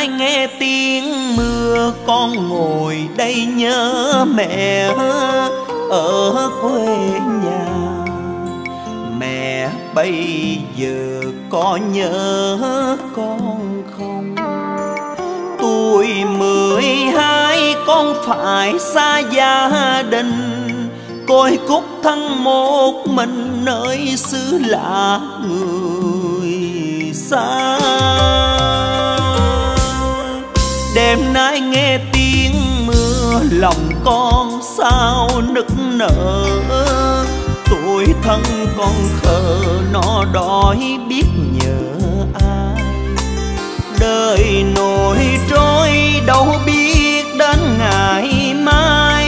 Nay nghe tiếng mưa, Con ngồi đây nhớ mẹ Ở quê nhà. Mẹ, bây giờ có nhớ con không? Tuổi mười hai, con phải xa gia đình. Côi cúc thân một mình nơi xứ lạ người xa. Đêm nay nghe tiếng mưa, lòng con sao nức nở? Tuổi thân con khờ, nó đói biết nhờ ai? Đời nổi trôi, đâu biết đến ngày mai?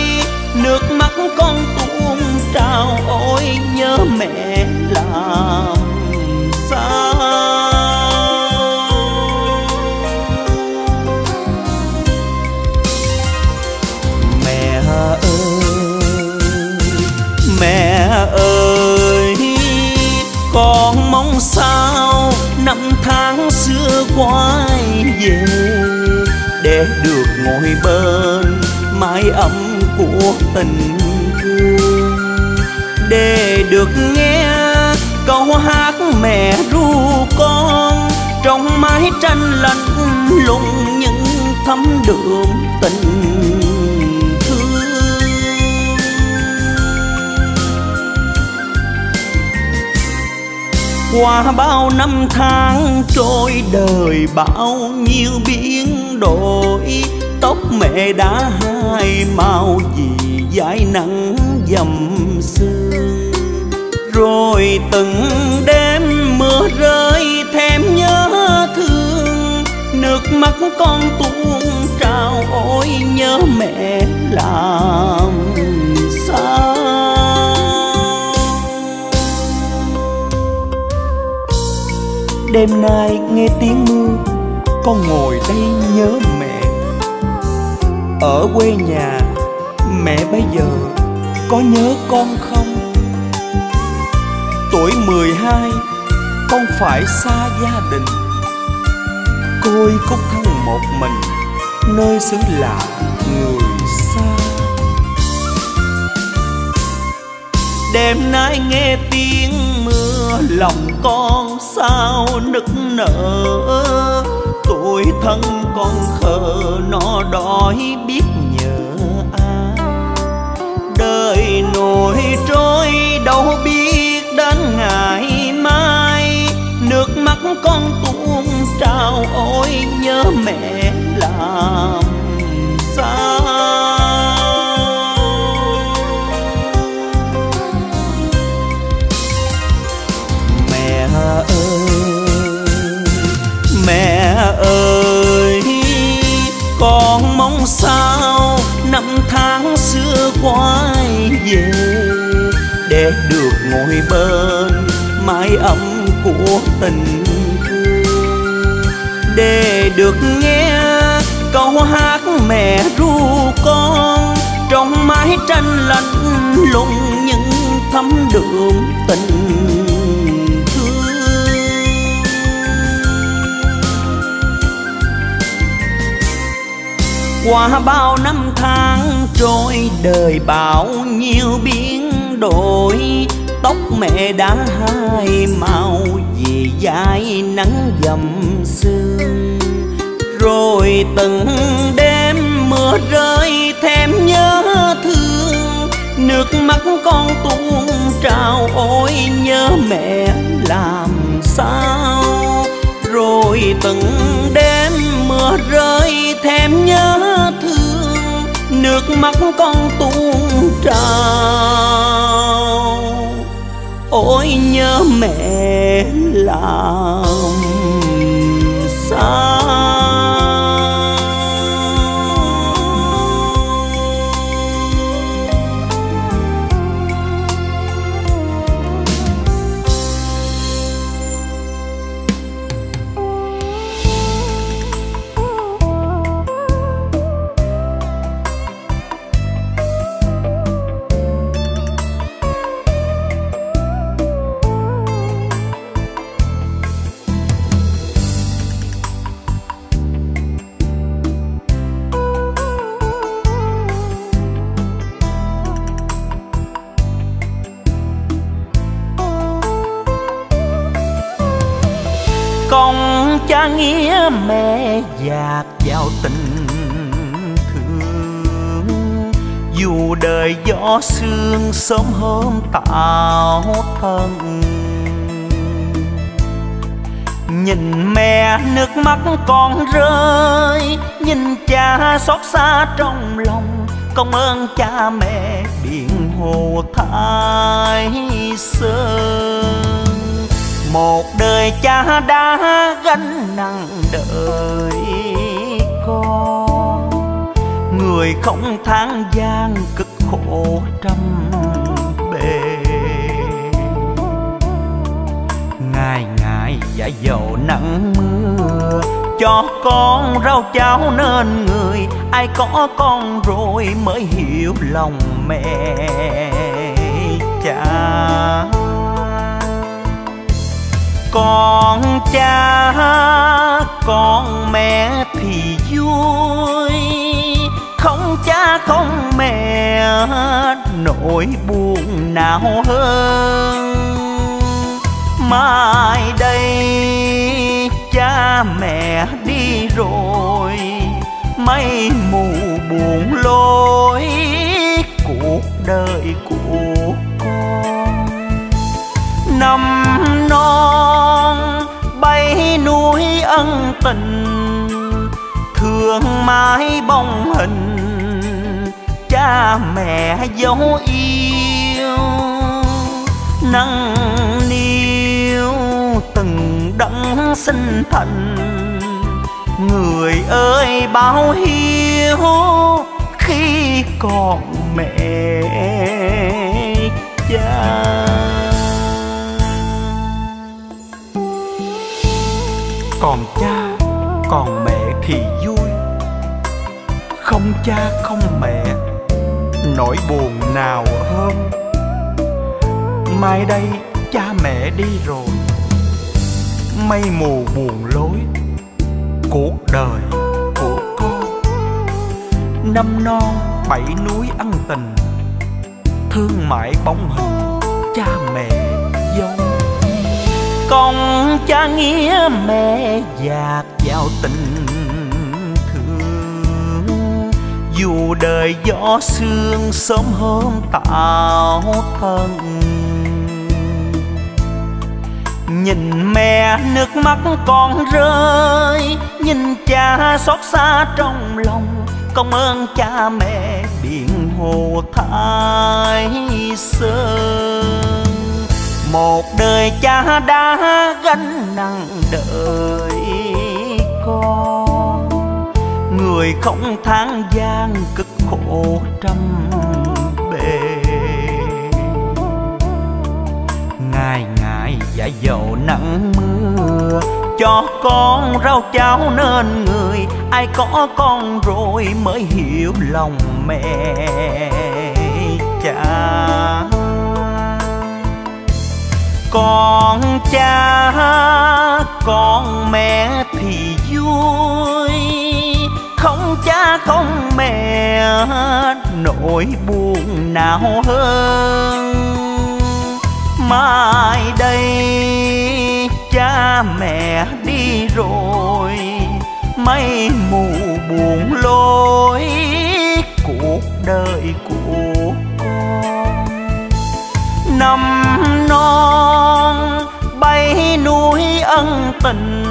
Nước mắt con tuôn trào, ôi nhớ mẹ làm sao? Xưa quay về, Để được ngồi bên mái ấm của tình thương. Để được nghe câu hát mẹ ru con, Trong mái tranh lạnh lùng những thấm đường tình Qua bao năm tháng trôi đời, bao nhiêu biến đổi, Tóc mẹ đã hai màu vì dãi nắng dầm sương Rồi từng đêm mưa rơi thêm nhớ thương, Nước mắt con tuôn trào, ôi nhớ mẹ làm sao? Đêm nay nghe tiếng mưa, Con ngồi đây nhớ mẹ. Ở quê nhà, Mẹ bây giờ Có nhớ con không? Tuổi 12 Con phải xa gia đình. Côi cúc thân một mình, Nơi xứ lạ người xa. Đêm nay nghe tiếng mưa, Lòng con sao nức nở Tuổi thân con khờ nó đói biết nhờ ai Đời nổi trôi đâu biết đến ngày mai Nước mắt con tuôn trào ôi nhớ mẹ là. Hơi ấm của tình. Để được nghe câu hát mẹ ru con, Trong mái tranh lạnh lùng những thấm đượm tình thương. Qua bao năm tháng trôi, đời bao nhiêu biến đổi Tóc mẹ đã hai màu, vì dãi nắng dầm sương. Rồi từng đêm mưa rơi thêm nhớ thương, Nước mắt con tuôn trào, ôi nhớ mẹ làm sao? Rồi từng đêm mưa rơi thêm nhớ thương, Nước mắt con tuôn trào. Ôi nhớ mẹ làm sao? Gió sương sớm hôm tạo thân. Nhìn mẹ nước mắt còn rơi, Nhìn cha xót xa trong lòng, Công ơn cha mẹ biển hồ thái sơn Một đời cha đã gánh nặng đời con, Người không than gian cực khổ trăm bề. Ngày ngày dạ dầu nắng mưa, cho con rau cháo nên người. Ai có con rồi mới hiểu lòng mẹ. Cha, con cha, con mẹ thì vui cha không mẹ nỗi buồn nào hơn. Mai đây cha mẹ đi rồi mây mù buồn lối cuộc đời của con. Năm non bay núi ân tình, thương mãi bóng hình cha mẹ dấu yêu, nâng niu từng đấng sinh thành người ơi bao hiếu khi còn mẹ cha. Còn cha, còn mẹ thì vui, không cha không mẹ nỗi buồn nào hơn? Mai đây cha mẹ đi rồi mây mù buồn lối cuộc đời của con. Năm non bảy núi ân tình, thương mãi bóng hình cha mẹ dâu. Công cha nghĩa mẹ dạt vào tình dù đời gió sương sớm hôm tạo thân Nhìn mẹ nước mắt còn rơi, Nhìn cha xót xa trong lòng, Công ơn cha mẹ biển hồ thái sơn. Một đời cha đã gánh nặng đời Người không than gian cực khổ trăm bề. Ngày ngày dạ dầu nắng mưa, cho con rau cháo nên người, ai có con rồi mới hiểu lòng mẹ. Cha, con cha, con mẹ thì vui cha không mẹ nỗi buồn nào hơn. Mai đây cha mẹ đi rồi mây mù buồn lối cuộc đời của con. Năm non bay núi ân tình,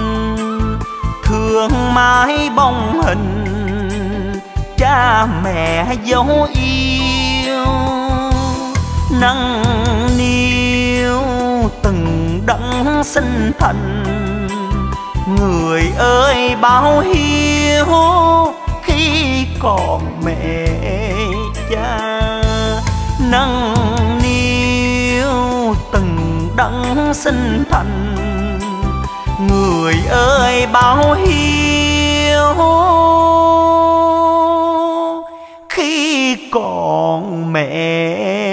thương mãi bóng hình cha mẹ dấu yêu, nâng niu từng đấng sinh thành. Người ơi bao hiếu khi còn mẹ cha. Nâng niu từng đấng sinh thành. Người ơi bao hiếu con còn mẹ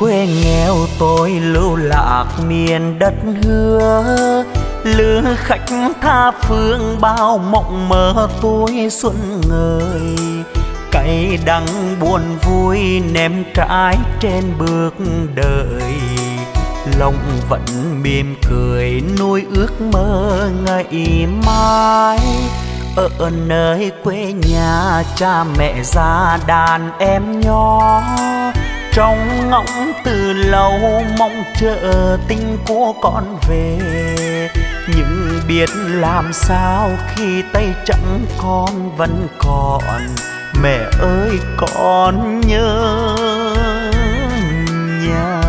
quê nghèo tôi lưu lạc miền đất hứa. Lữ khách tha phương bao mộng mơ tuổi xuân ngời. Cay đắng buồn vui ném trái trên bước đời. Lòng vẫn mỉm cười, nuôi ước mơ ngày mai. Ở nơi quê nhà cha mẹ già đàn em nhỏ trong ngóng từ lâu mong chờ tình của con về. Nhưng biết làm sao khi tay trắng con vẫn còn, mẹ ơi con nhớ nhà.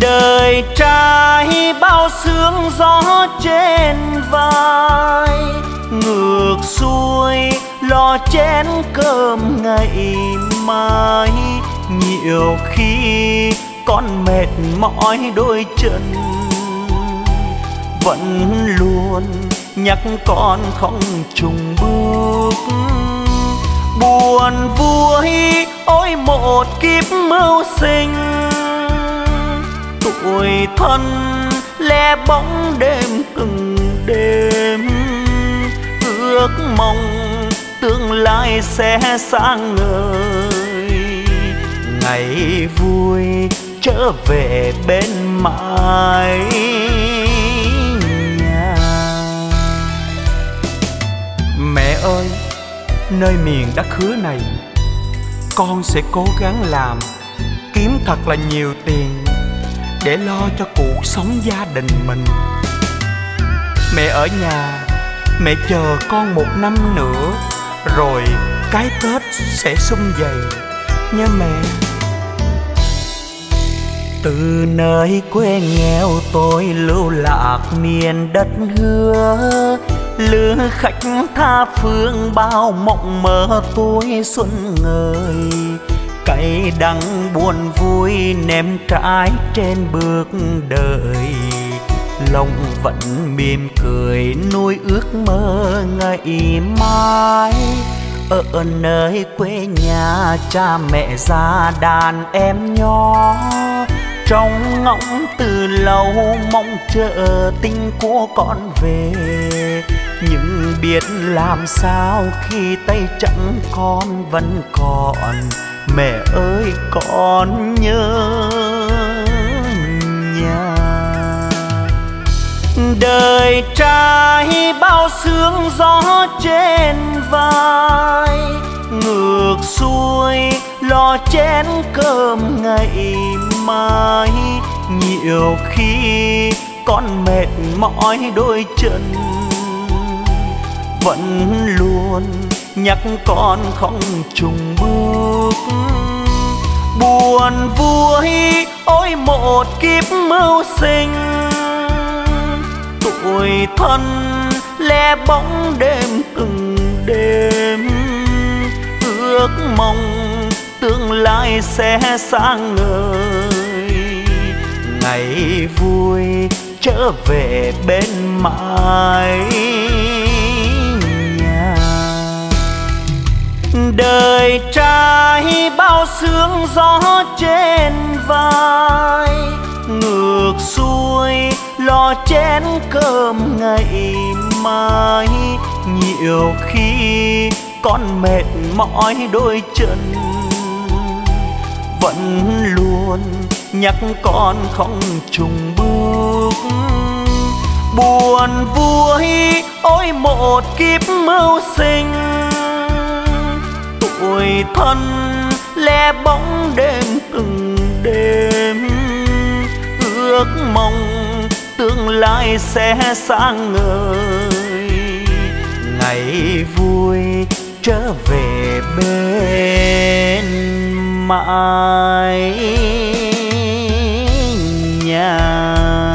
Đời trai bao sương gió trên vai, ngược xuôi lo chén cơm ngày mai nhiều khi con mệt mỏi đôi chân, vẫn luôn nhắc con không trùng bước. Buồn vui, ôi một kiếp mưu sinh. Tuổi thân le bóng đêm từng đêm, ước mong tương lai sẽ sáng ngời. Ngày vui trở về bên mái nhà. Mẹ ơi, nơi miền đất hứa này, con sẽ cố gắng làm kiếm thật là nhiều tiền để lo cho cuộc sống gia đình mình. Mẹ ở nhà, mẹ chờ con một năm nữa rồi cái tết sẽ sum vầy nha mẹ. Từ nơi quê nghèo tôi lưu lạc miền đất hứa. Lứa khách tha phương bao mộng mơ tuổi xuân ngời. Cay đắng buồn vui ném trái trên bước đời lòng vẫn mỉm cười, nuôi ước mơ ngày mai. Ở nơi quê nhà, cha mẹ già đàn em nhỏ. Trong ngóng từ lâu, mong chờ tình của con về. Nhưng biết làm sao khi tay trắng con vẫn còn mẹ ơi, con nhớ nhà đời trai bao sương gió trên vai, ngược xuôi lo chén cơm ngày mai. Nhiều khi con mệt mỏi đôi chân, vẫn luôn nhắc con không trùng bước. Buồn vui ôi một kiếp mưu sinh tuổi thân le bóng đêm từng đêm. Ước mong tương lai sẽ sáng ngời. Ngày vui trở về bên mái nhà. Đời trai bao sương gió trên vai, ngược xuôi lo chén cơm ngày mai. Nhiều khi con mệt mỏi đôi chân, vẫn luôn nhắc con không trùng bước. Buồn vui, ôi một kiếp mưu sinh. Tuổi thân le bóng đêm từng đêm, ước mong tương lai sẽ sáng ngời. Ngày vui trở về bên mãi nhà.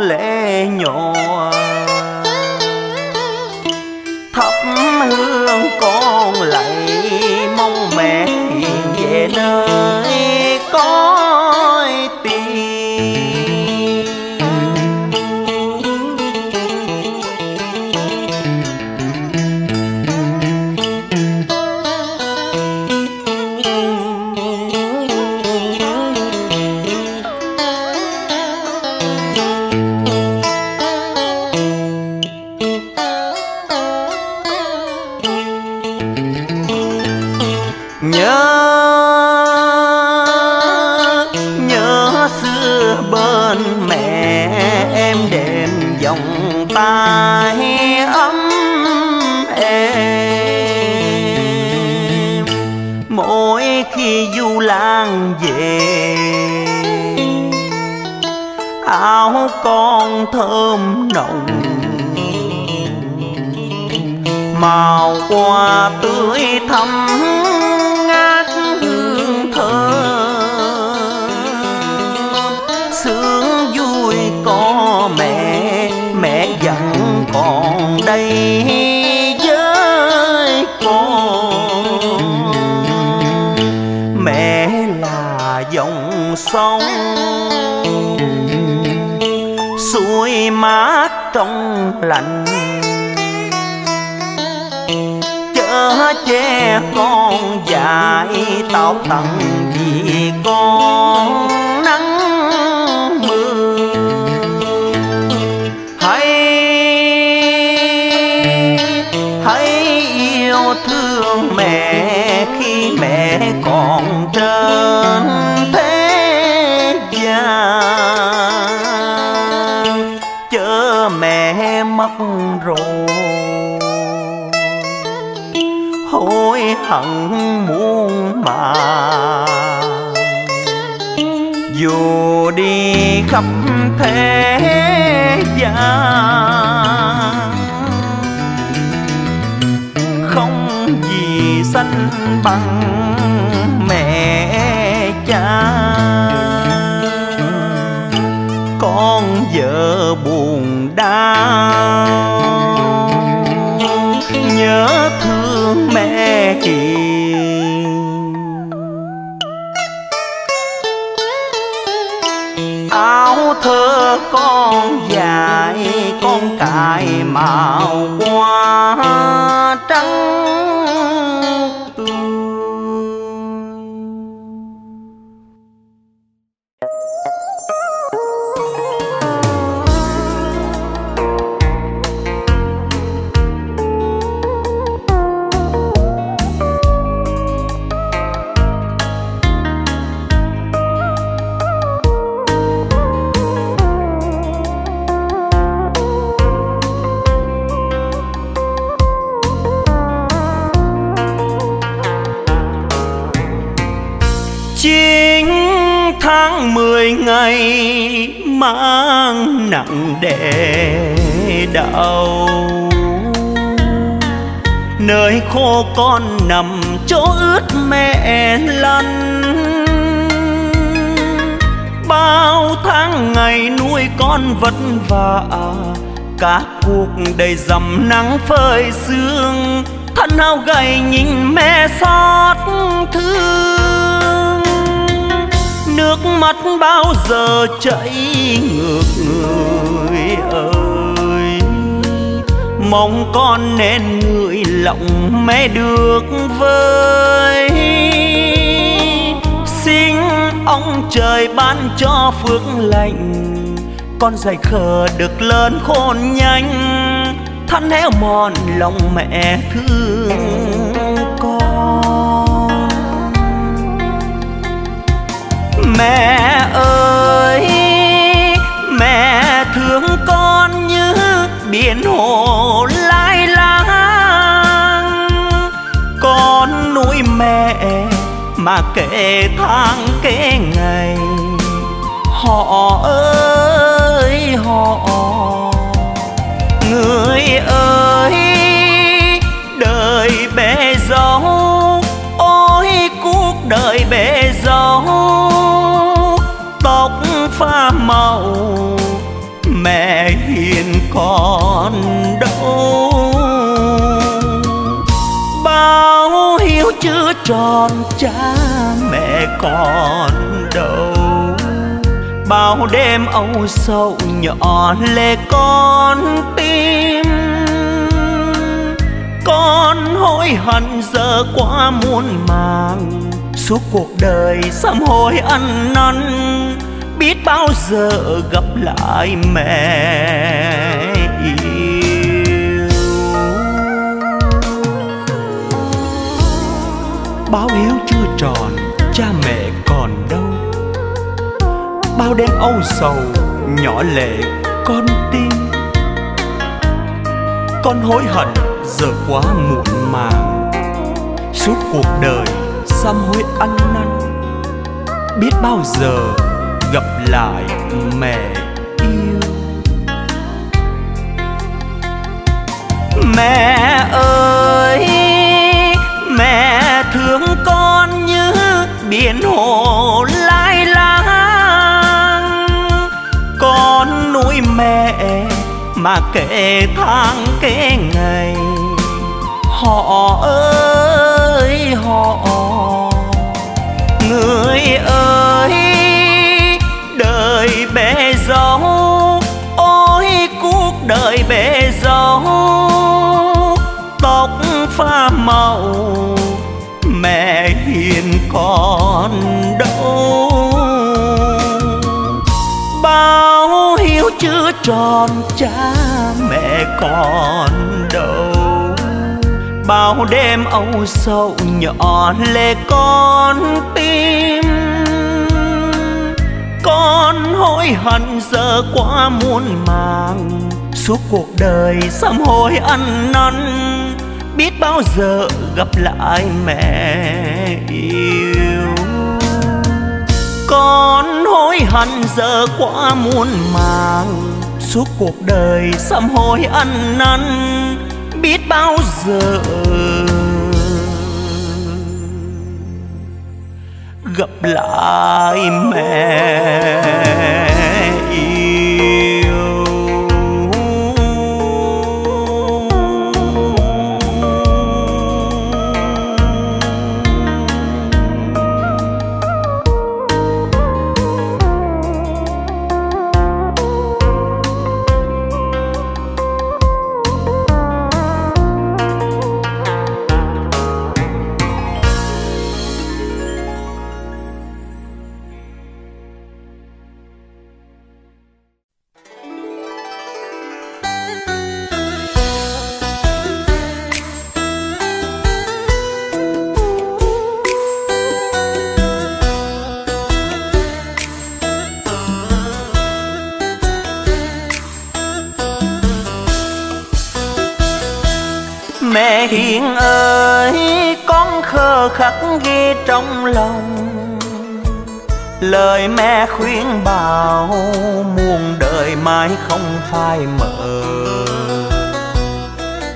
lẽ nhỏ lạnh. Chớ che con dài tạo tận vì con. hận muôn mà dù đi khắp thế gian, không gì xanh bằng mẹ cha. Con vợ buồn đau mang nặng đè đau nơi khô con nằm chỗ ướt mẹ lăn. Bao tháng ngày nuôi con vất vả, cả cuộc đầy dầm nắng phơi sương. Thân hao gầy nhìn mẹ xót thương nước mắt bao giờ chảy ngược người ơi. Mong con nên người lòng mẹ được với xin ông trời ban cho phước lành. Con dài khờ được lớn khôn nhanh. Thân héo mòn lòng mẹ thương con. Mẹ ơi, mẹ thương con như biển hồ lai lang. Con nuôi mẹ mà kể tháng, kể ngày. Họ ơi, họ, người ơi, đời bé dấu ôi cuộc đời bé pha màu, mẹ hiền còn đâu. Bao hiếu chưa tròn cha mẹ còn đâu. Bao đêm âu sầu nhỏ lệ con tim. Con hối hận giờ quá muôn màng, suốt cuộc đời sám hối ăn năn biết bao giờ gặp lại mẹ yêu. Báo hiếu chưa tròn, cha mẹ còn đâu. Bao đêm âu sầu, nhỏ lệ, con tim. Con hối hận, giờ quá muộn màng. Suốt cuộc đời sám hối ăn năn. Biết bao giờ lại mẹ yêu. Mẹ ơi, mẹ thương con như biển hồ lai lang. Con nuôi mẹ mà kể tháng, kể ngày. Họ ơi, họ, người ơi. Mau màu mẹ hiền còn đâu bao hiếu chưa tròn cha mẹ còn đâu bao đêm âu sầu nhỏ lệ con tim. Con hối hận giờ quá muôn màng, suốt cuộc đời sám hối ăn năn biết bao giờ gặp lại mẹ yêu. Con hối hận giờ quá muôn màng, suốt cuộc đời sám hối ăn năn, biết bao giờ gặp lại mẹ. Mẹ hiền ơi con khờ khắc ghi trong lòng. Lời mẹ khuyên bảo muôn đời mãi không phai mờ.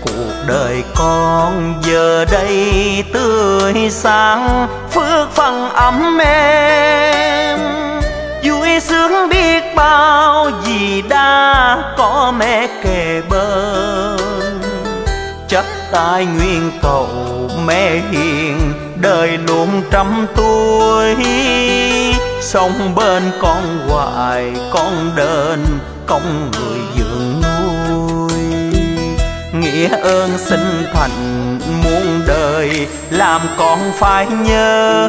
Cuộc đời con giờ đây tươi sáng phước phần ấm em, vui sướng biết bao vì đã có mẹ kề bên tai nguyên nguyện cầu mẹ hiền, đời luôn trăm tuổi. Sống bên con hoài, con đền công người dưỡng nuôi. Nghĩa ơn sinh thành muôn đời, làm con phải nhớ.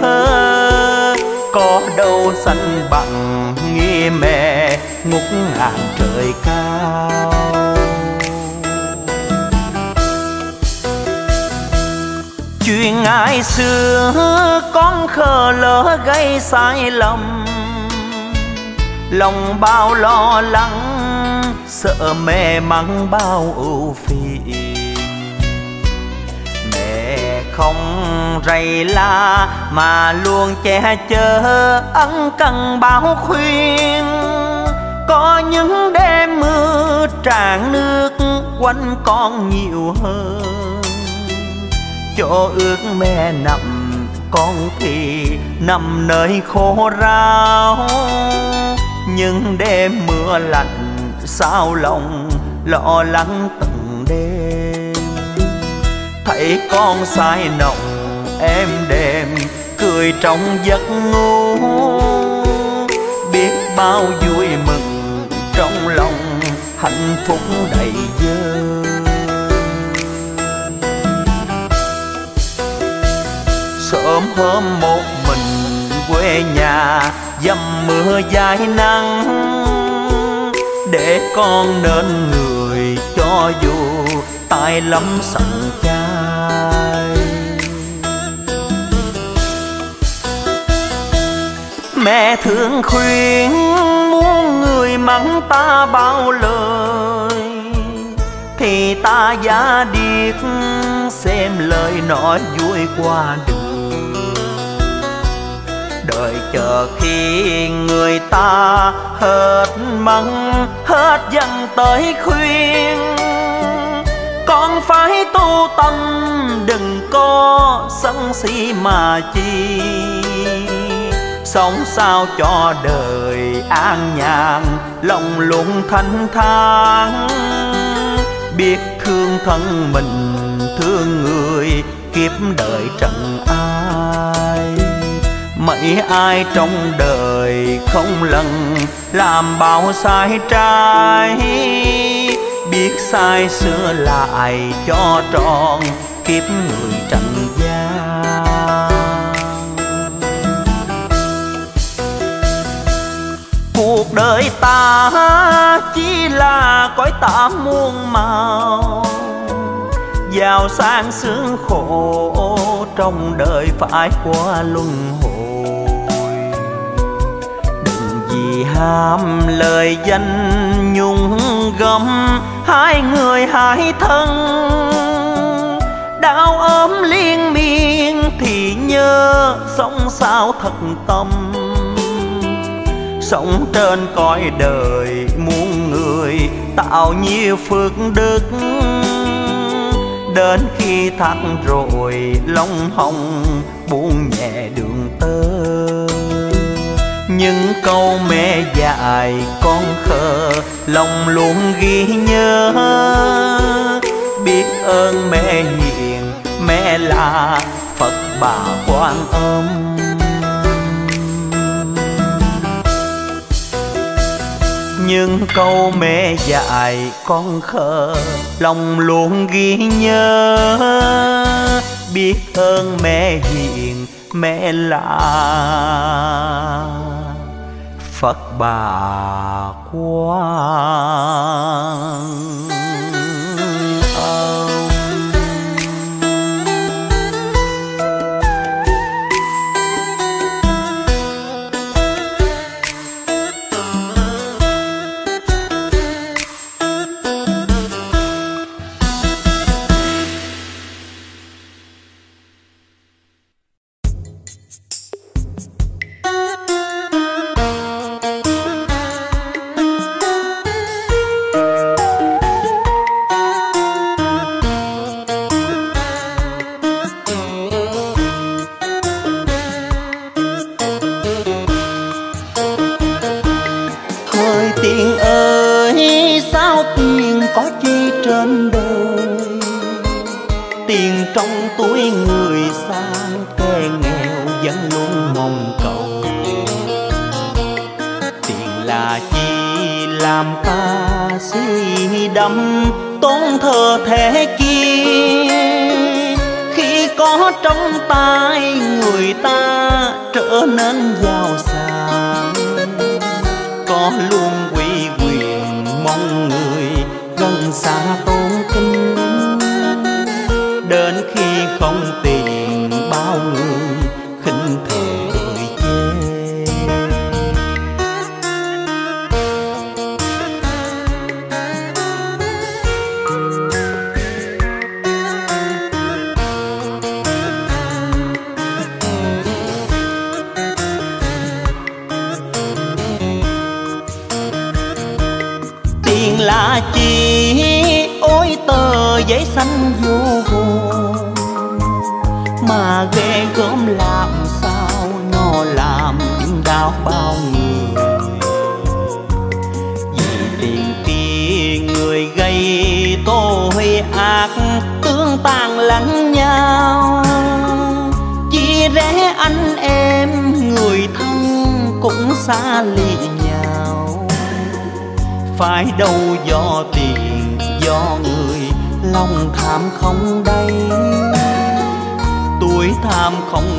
Có đâu sanh bằng nghĩa mẹ, ngút ngàn trời cao. Chuyện ngày xưa con khờ lỡ gây sai lầm. Lòng bao lo lắng, sợ mẹ mắng bao ưu phiền. Mẹ không rầy la mà luôn che chở ân cần báo khuyên. Có những đêm mưa tràn nước quanh con nhiều hơn cho ước mẹ nằm, con thì nằm nơi khô ráo. Nhưng đêm mưa lạnh, sao lòng lo lắng từng đêm? Thấy con sai nồng, em đêm cười trong giấc ngủ. Biết bao vui mừng trong lòng hạnh phúc đầy vơi ôm hôm một mình quê nhà, dầm mưa dài nắng. Để con nên người cho dù tai lắm sẵn chai. Mẹ thường khuyên, muốn người mắng ta bao lời, thì ta giả điếc xem lời nói vui qua được đợi chờ khi người ta hết mắng, hết dần tới khuyên. Con phải tu tâm, đừng có sân si mà chi. Sống sao cho đời an nhàn, lòng luôn thanh thản. Biết thương thân mình, thương người, kiếp đời trần ai mấy ai trong đời không lần làm bao sai trái. Biết sai sửa lại cho tròn kiếp người trần gian. Cuộc đời ta chỉ là cõi tạm muôn màu, giàu sang sướng khổ, trong đời phải qua luân hồi. Vì ham lời danh nhung gấm, hai người hai thân. Đau ốm liên miên thì nhớ sống sao thật tâm. Sống trên cõi đời muôn người tạo nhiều phước đức. Đến khi thắt rồi lòng hồng buông nhẹ đường tơ những câu mẹ dạy con khờ lòng luôn ghi nhớ. Biết ơn mẹ hiền, mẹ là phật bà quan âm. Những câu mẹ dạy con khờ lòng luôn ghi nhớ. Biết ơn mẹ hiền, mẹ là phật bà tuổi người xa kề nghèo vẫn luôn mong cầu. Tiền là chi, làm ta suy đắm, tốn thờ thế kia. Khi có trong tay người ta trở nên giàu sang. Có luôn xa ly nhau phải đâu do tiền, do người, lòng tham không đây tuổi tham không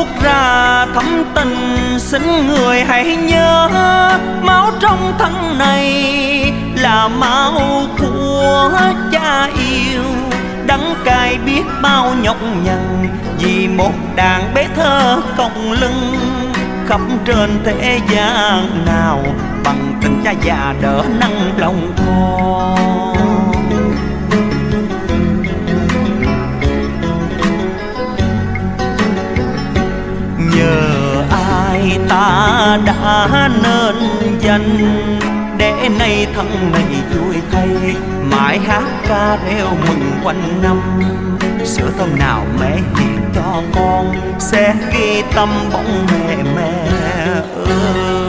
rút ra thấm tình xin người hãy nhớ máu trong thân này là máu của cha yêu. Đắng cay biết bao nhọc nhằn vì một đàn bé thơ còng lưng khắp trên thế gian nào, bằng tình cha già đỡ nâng lòng con. Nhờ ai ta đã nên danh để nay thân này vui thay, mãi hát ca reo mừng quanh năm. Sữa thân nào mẹ hiền cho con sẽ ghi tâm bóng mẹ mẹ ơi.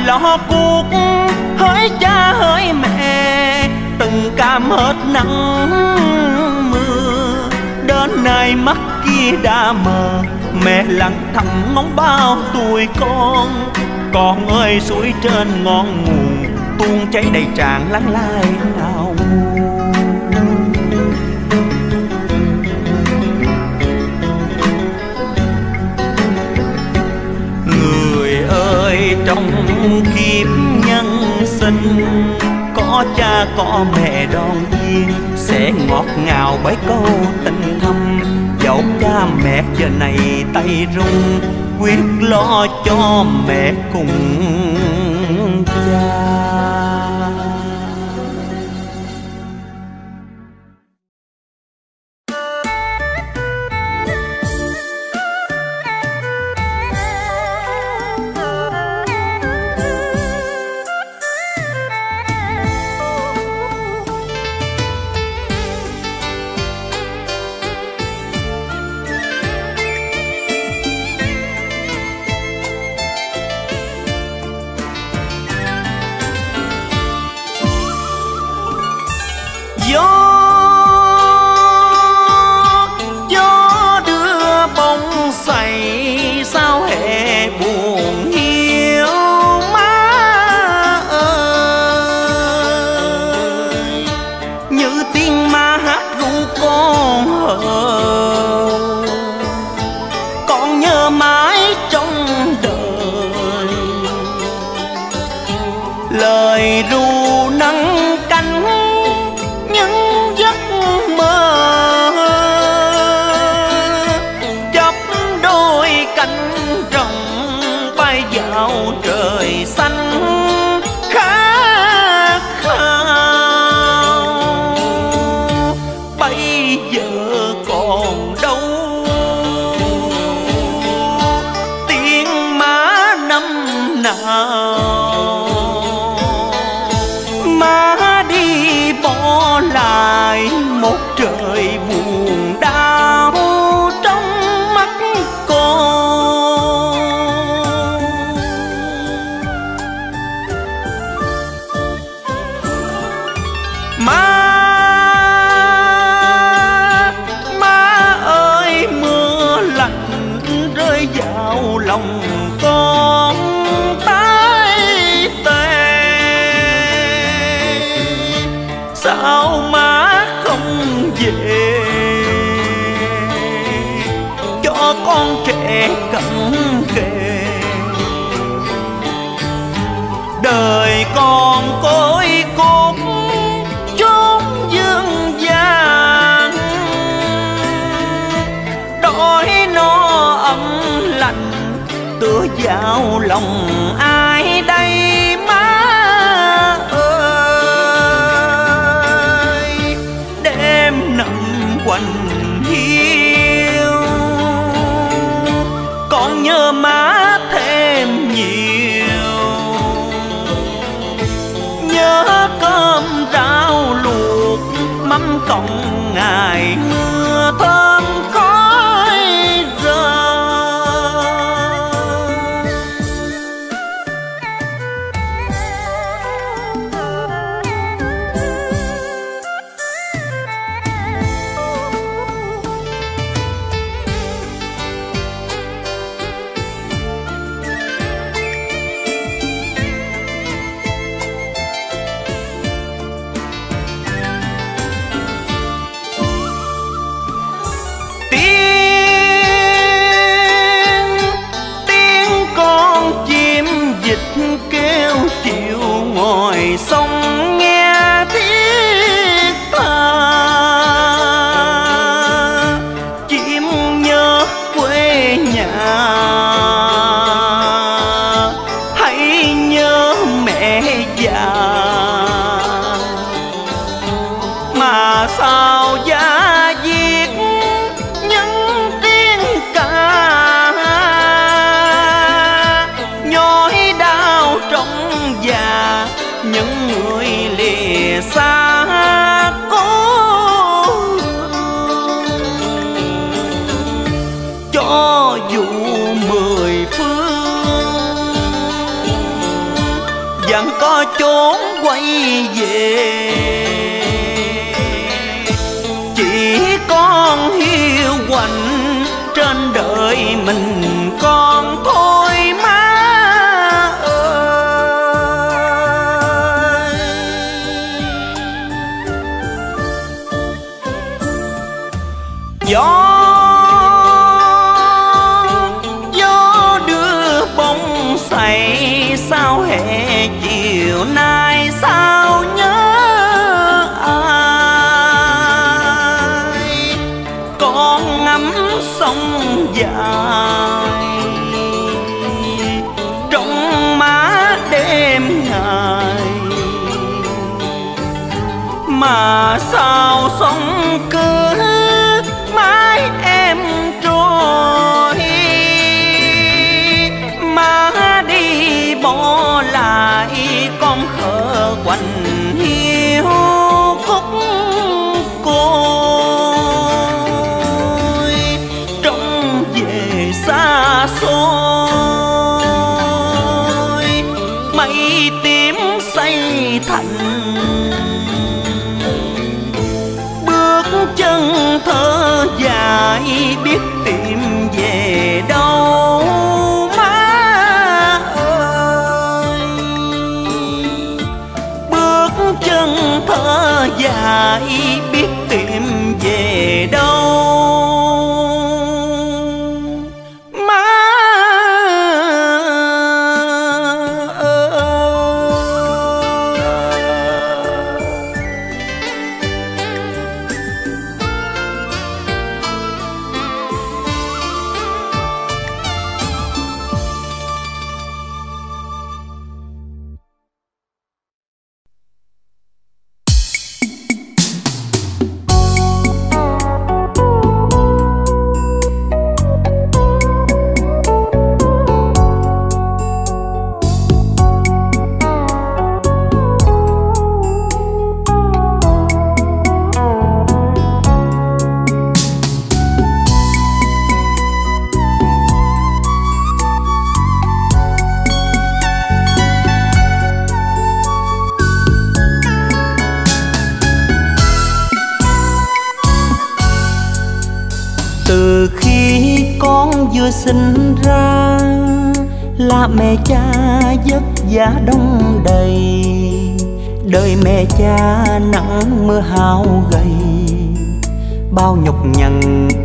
Lo lo cuộc hỡi cha, hỡi mẹ, từng cam hết nắng mưa. Đến nay mắt kia đã mờ, mẹ lặng thầm ngóng bao tuổi con. Con ơi, suối trên ngọn nguồn, tuôn cháy đầy tràn lắng lai nào. Kiếp nhân sinh. Có cha, có mẹ đón thiên sẽ ngọt ngào bấy câu tình thâm. Dẫu cha mẹ giờ này tay run quyết lo cho mẹ cùng.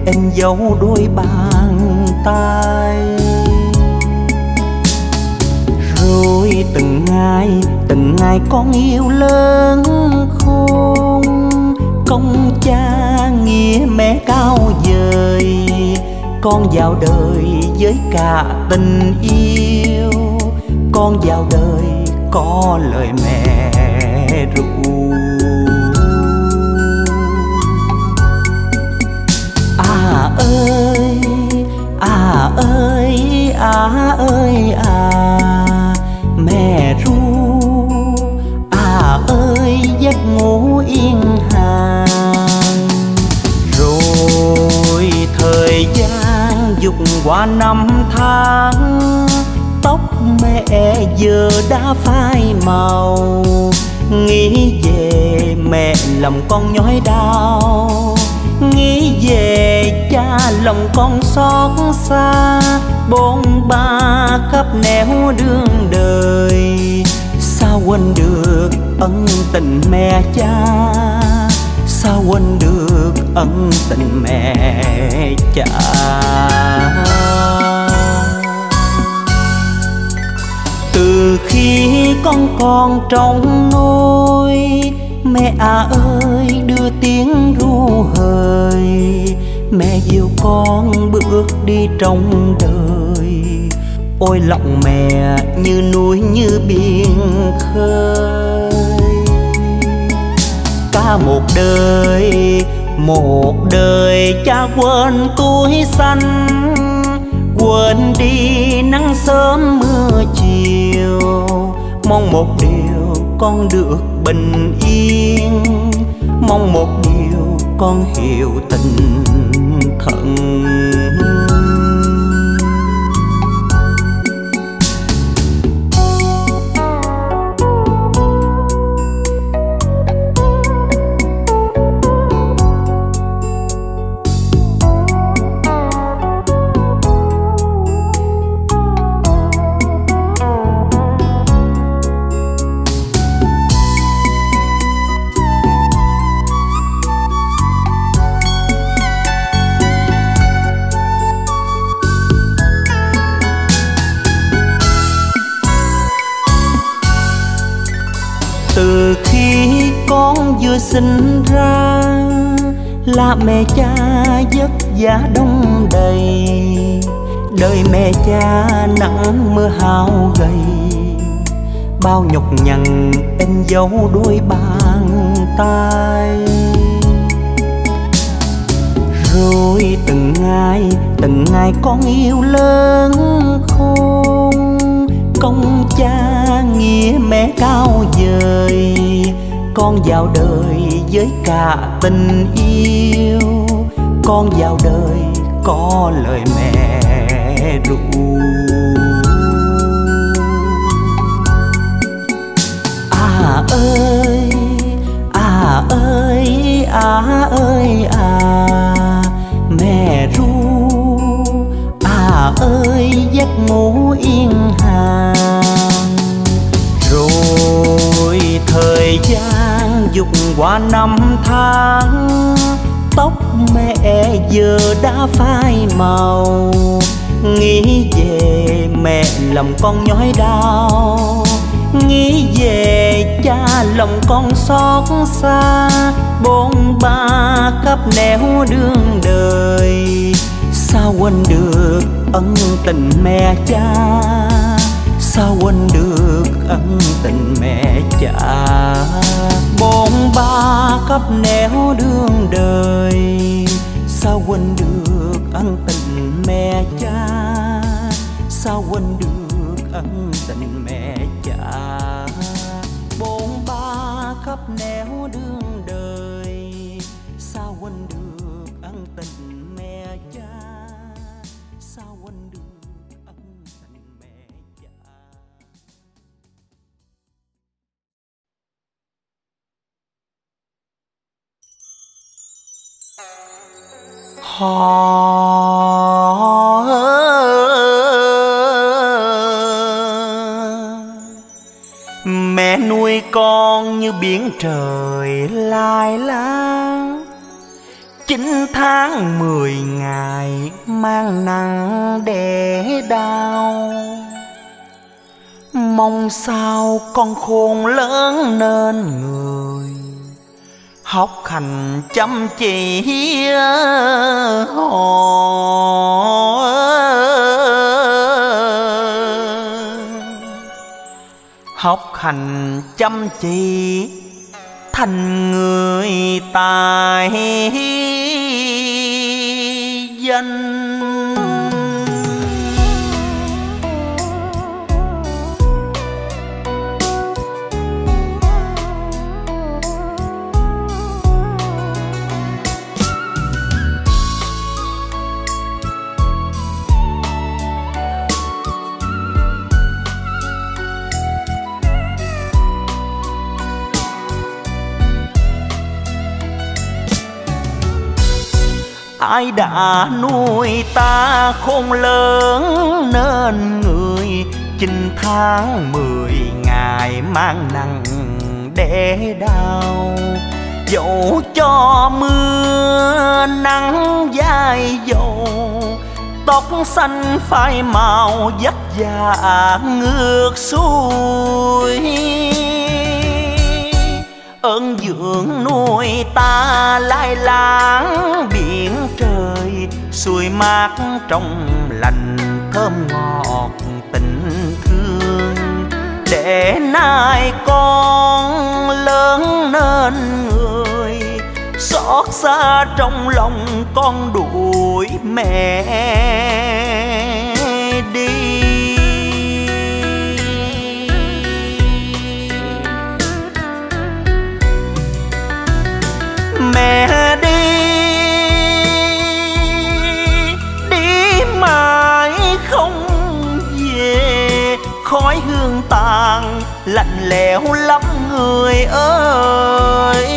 em giấu đôi bàn tay. Rồi từng ngày từng ngày con yêu lớn khôn. Công cha nghĩa mẹ cao dời con vào đời với cả tình yêu. Con vào đời có lời mẹ ơi à ơi à ơi à mẹ ru à ơi giấc ngủ yên hà rồi, thời gian dục qua năm tháng, tóc mẹ giờ đã phai màu, nghĩ về mẹ lòng con nhói đau nghĩ về cha lòng con xót xa, bốn ba khắp nẻo đường đời. Sao quên được ân tình mẹ cha? Sao quên được ân tình mẹ cha? Từ khi con còn trong nôi mẹ à ơi, đưa tiếng ru hời. Mẹ dìu con bước đi trong đời. Ôi lòng mẹ như núi như biển khơi. Cả một đời một đời, cha quên tuổi xanh. Quên đi nắng sớm mưa chiều. Mong một điều con được bình yên. Mong một điều con hiểu tình thân. Sinh ra. Là mẹ cha vất vả đông đầy, đời mẹ cha nắng mưa hao gầy. Bao nhọc nhằn em dấu đôi bàn tay. Rồi từng ngày từng ngày con yêu lớn khôn. Công cha nghĩa mẹ cao vời con vào đời với cả tình yêu. Con vào đời có lời mẹ ru à ơi à ơi à ơi à mẹ ru. À ơi, giấc ngủ yên hàng rồi thời gian dục qua năm tháng, tóc mẹ giờ đã phai màu. Nghĩ về mẹ lòng con nhói đau, nghĩ về cha lòng con xót xa. Bốn ba khắp nẻo đường đời, sao quên được ân tình mẹ cha? Sao quên được ân tình mẹ cha bốn ba khắp nẻo đường đời, sao quên được ân tình mẹ cha sao quên được ân tình mẹ cha bốn ba khắp nẻo họ mẹ nuôi con như biển trời lai lang. Chín tháng mười ngày mang nặng đẻ đau. Mong sao con khôn lớn nên người học hành chăm chỉ họ học hành chăm chỉ thành người tài danh ai đã nuôi ta khôn lớn nên người chinh tháng mười ngày mang nặng đẻ đau. Dẫu cho mưa nắng dài dầu, tóc xanh phai màu dắt dạ ngược xuôi ơn dưỡng nuôi ta lai láng biển trời, xuôi mát trong lành thơm ngọt tình thương. Để nay con lớn nên người, xót xa trong lòng con đuổi mẹ đi. Mẹ đi. Đi mãi không về khói hương tàn lạnh lẽo lắm người ơi.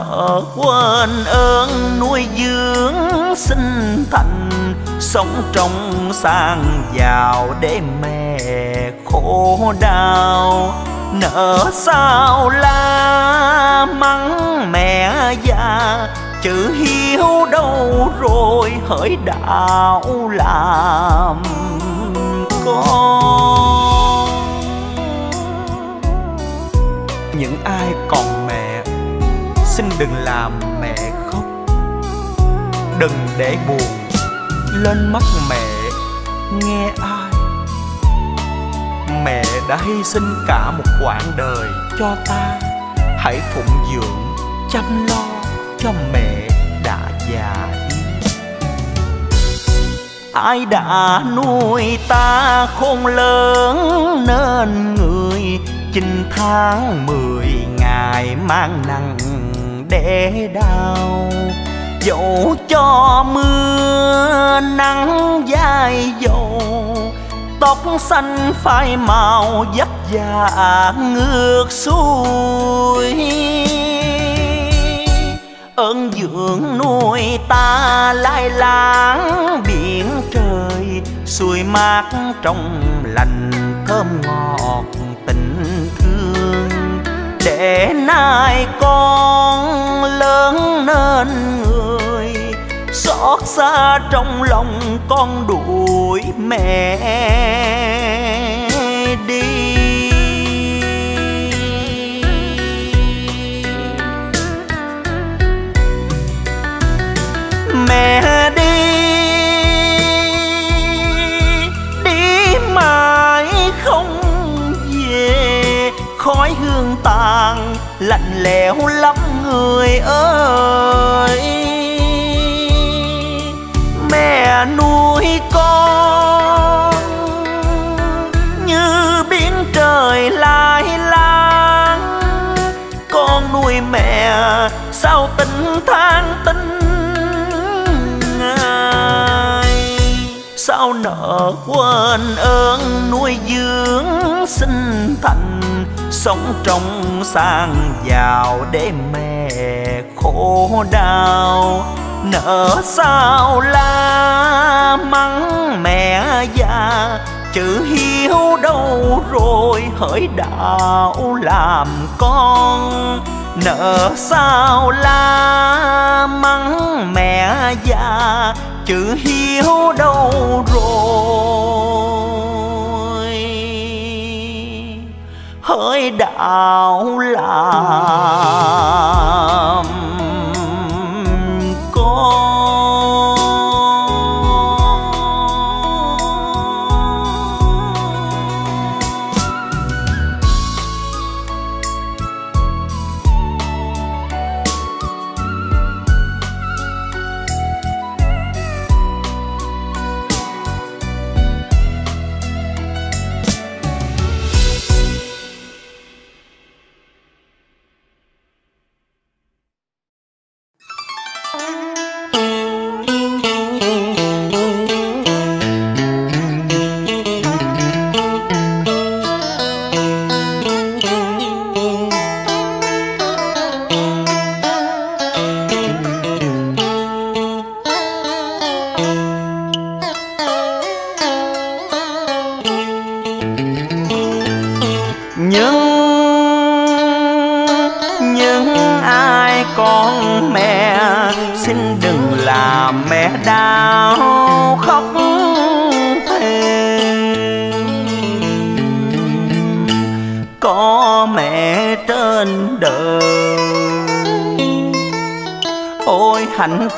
Nợ quên ơn nuôi dưỡng sinh thành, sống trong sang giàu để mẹ khổ đau. Nợ sao la mắng mẹ già, chữ hiếu đâu rồi, hỡi đạo làm con. Xin đừng làm mẹ khóc. Đừng để buồn lên mắt mẹ, nghe ai. Mẹ đã hy sinh cả một quãng đời cho ta. Hãy phụng dưỡng, chăm lo cho mẹ đã già đi. Ai đã nuôi ta khôn lớn nên người chinh tháng mười ngày mang nặng đẻ đau dẫu cho mưa nắng dài dầu, tóc xanh phai màu dắt dạ ngược xuôi. Ơn dưỡng nuôi ta lai láng biển trời, xuôi mát trong lành thơm ngọt để nay con lớn nên người. Xót xa trong lòng con đuổi mẹ đi. Mẹ tàn lạnh lẽo lắm người ơi. Mẹ nuôi con như biển trời lai lang, con nuôi mẹ sao tình than tình sao nợ quên ơn nuôi dưỡng sinh thành sống trong sang giàu để mẹ khổ đau. Nợ sao la mắng mẹ già, chữ hiếu đâu rồi hỡi đạo làm con. Nợ sao la mắng mẹ già, chữ hiếu đâu rồi hỡi đạo làm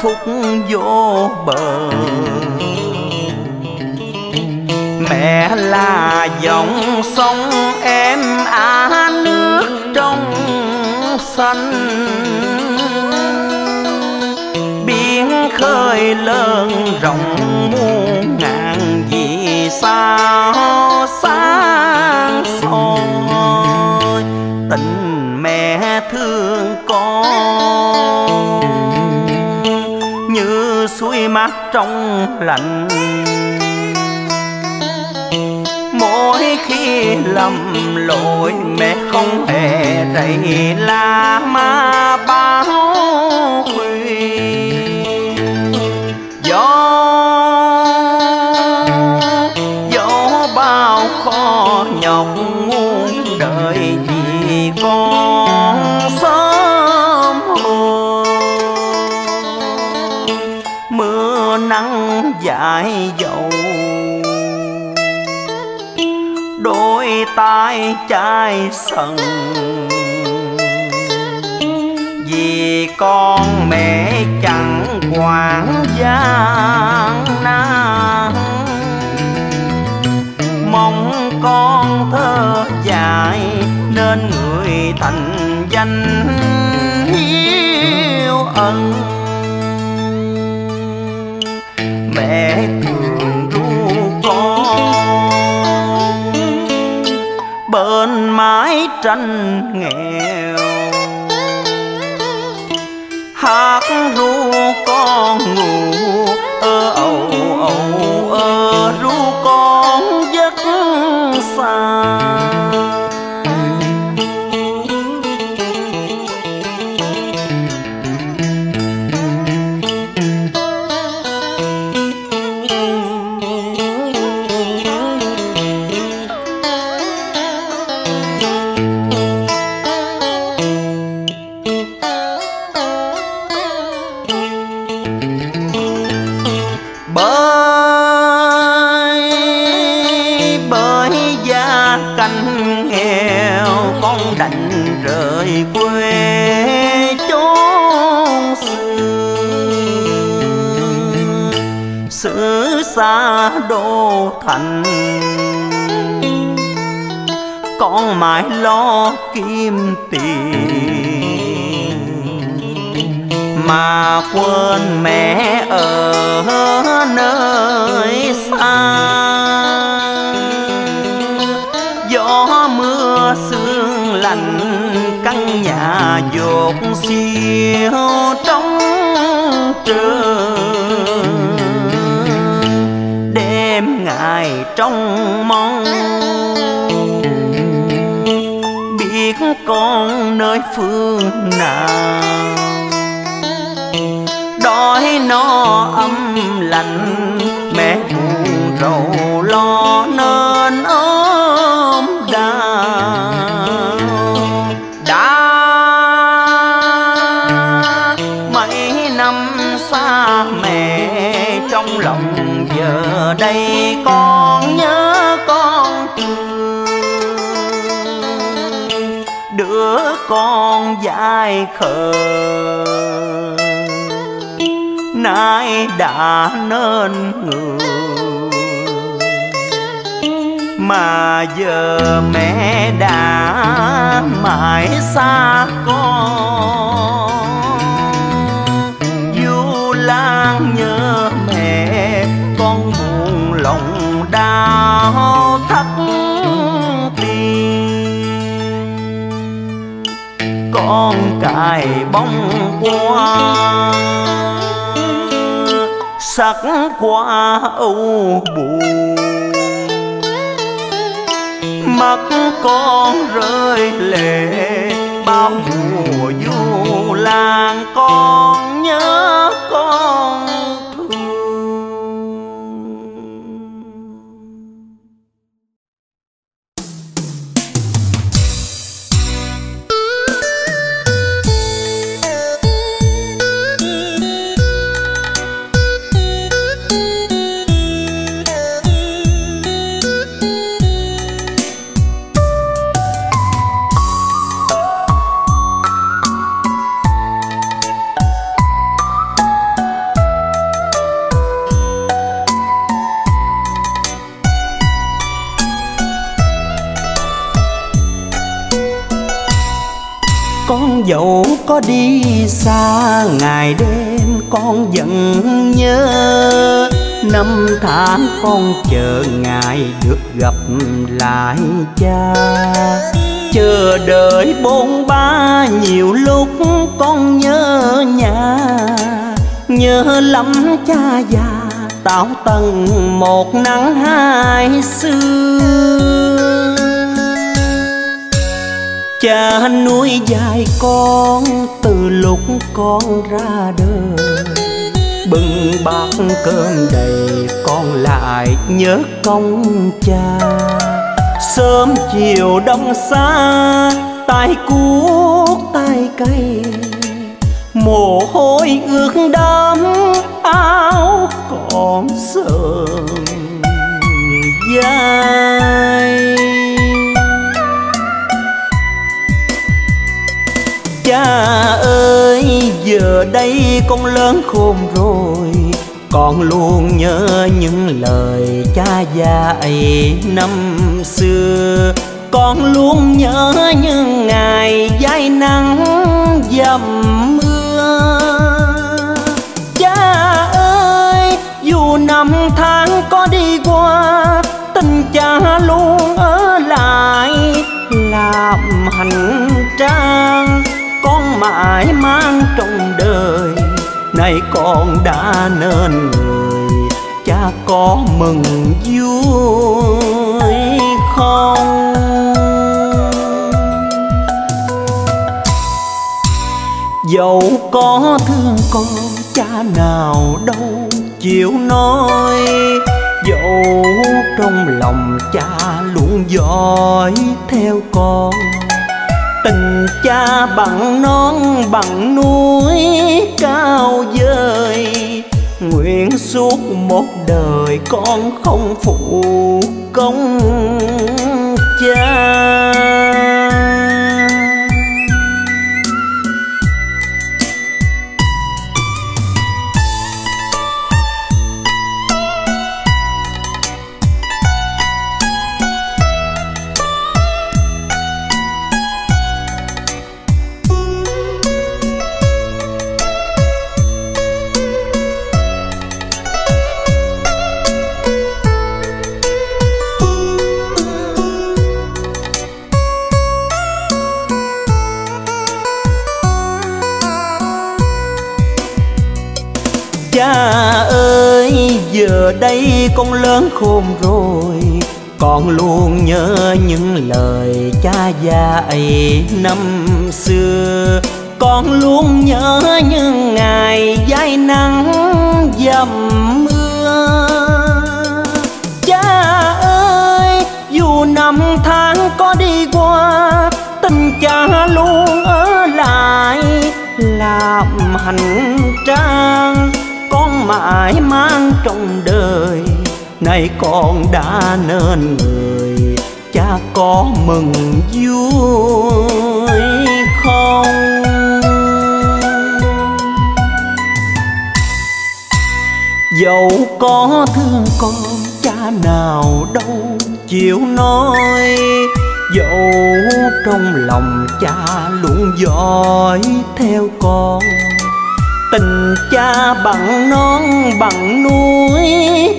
phúc vô bờ. Mẹ là dòng sông, em á nước trong xanh. Biển khơi lớn rộng, muôn ngàn vì sao? Lạnh. Mỗi khi lầm lỗi mẹ không hề rầy la mà báo khuyên gió gió bao khó nhọc, muôn đời vì con nắng dại dầu. Đôi tay chai sần, vì con mẹ chẳng quản gian nan. Mong con thơ dài nên người thành danh hiếu ân. Mẹ thường ru con bên mái tranh nghèo hát ru con ngủ. Đô thành. Con mãi lo kiếm tiền, mà quên mẹ ở nơi xa. Gió mưa sương lạnh, căn nhà dột xiêu trong trường trong mong. Biết con nơi phương nào. Đói no âm lạnh, mẹ buồn rầu lo nên ôm đau. Đã mấy năm xa mẹ, trong lòng giờ đây con dại khờ. Nay đã nên người mà giờ mẹ đã mãi xa con. Du lan nhớ mẹ, con buồn lòng đau. Con cài bông qua sắc qua âu buồn mắt con rơi lệ, bao mùa du lan. Con nhớ con dẫu có đi xa, ngày đêm con vẫn nhớ. Năm tháng con chờ ngày được gặp lại cha. Chờ đợi bôn ba nhiều lúc con nhớ nhà. Nhớ lắm cha già tạo tầng một nắng hai xưa cha nuôi dạy con từ lúc con ra đời. Bưng bát cơm đầy, con lại nhớ công cha. Sớm chiều đông xa tay cuốc tay cây mồ hôi ướt đẫm, áo còn sờn dài đây con lớn khôn rồi con luôn nhớ những lời cha dạy năm xưa. Con luôn nhớ những ngày dài nắng dầm mưa. Cha ơi, dù năm tháng có đi qua, tình cha luôn ở lại, làm hành trang mãi mang trong đời. Nay con đã nên người cha có mừng vui không? Dẫu có thương con, cha nào đâu chịu nói. Dẫu trong lòng cha luôn dõi theo con tình cha bằng non, bằng núi cao dơi nguyện suốt một đời con không phụ công cha Cha. Đây con lớn khôn rồi Con luôn nhớ những lời cha dạy năm xưa. Con luôn nhớ những ngày dài nắng dầm mưa. Cha ơi, dù năm tháng có đi qua, Tình cha luôn ở lại, làm hành trang mãi mang trong đời. Nay con đã nên người, cha có mừng vui không? Dẫu có thương con cha nào đâu chịu nói, dẫu trong lòng cha luôn dõi theo con tình cha bằng non, bằng núi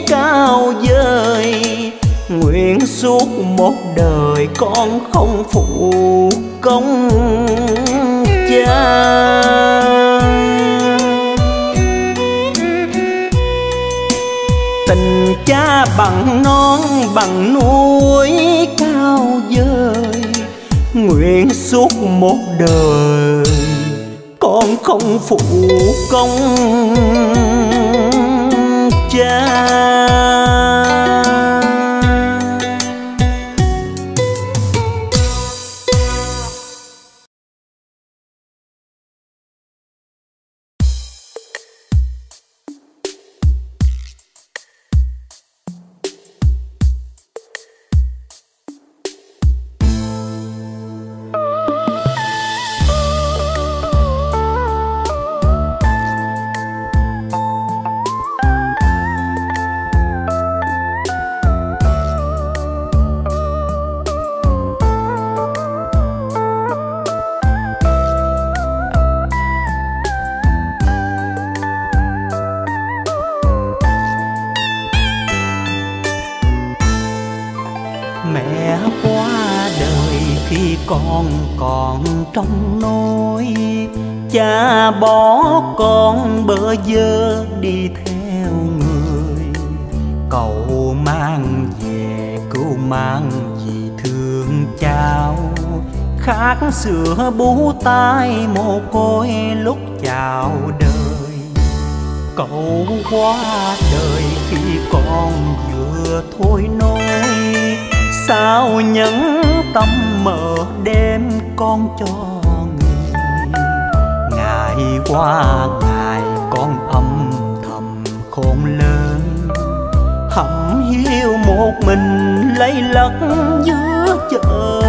cao dơi nguyện suốt một đời con không phụ công cha. Tình cha bằng non, bằng núi cao dơi nguyện suốt một đời con không phụ công cha. Cha bỏ con bơ vơ đi theo người. Cậu mang về, cứu mang vì thương cháu. Khác sữa bú tay mồ côi lúc chào đời. Cậu qua đời khi con vừa thôi nôi. Sao nhẫn tâm mở đêm con cho qua ngày con âm thầm khôn lớn. Hẩm hiu một mình lấy lắc giữa chợ.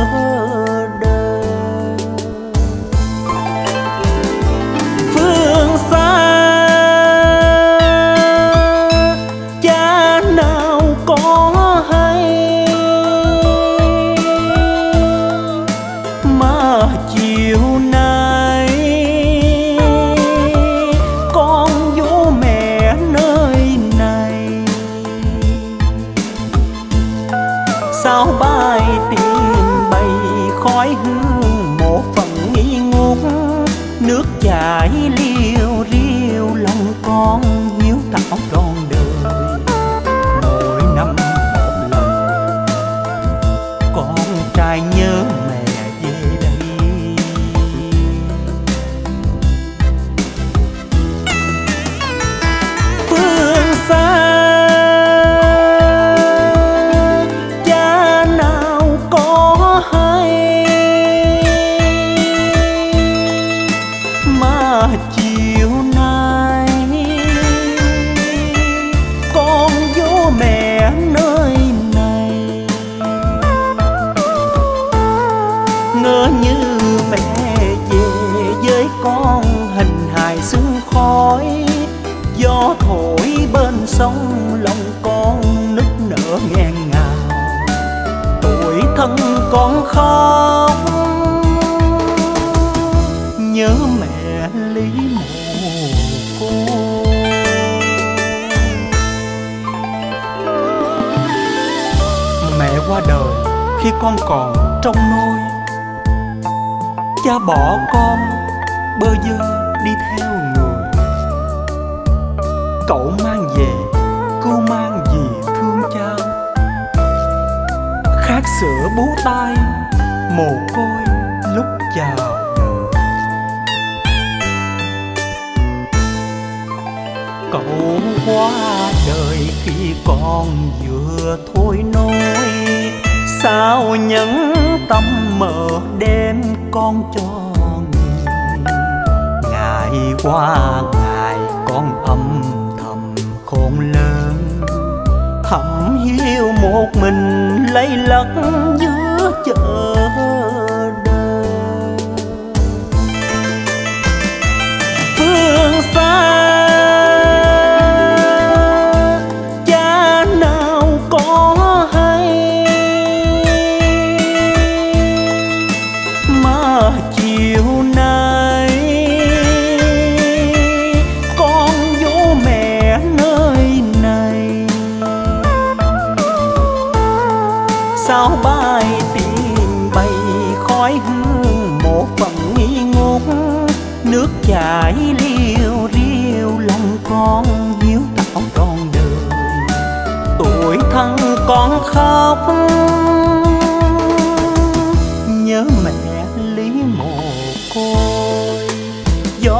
Con còn trong nôi. Cha bỏ con bơ vơ đi theo người. Cậu mang về cưu mang vì thương cha. Khát sữa bú tay mồ côi lúc chào đời. Cậu qua đời khi con vừa sao nhẫn tâm mở đêm con cho người ngày qua ngày con âm thầm khôn lớn. Thầm hiu một mình lấy lật giữa chợ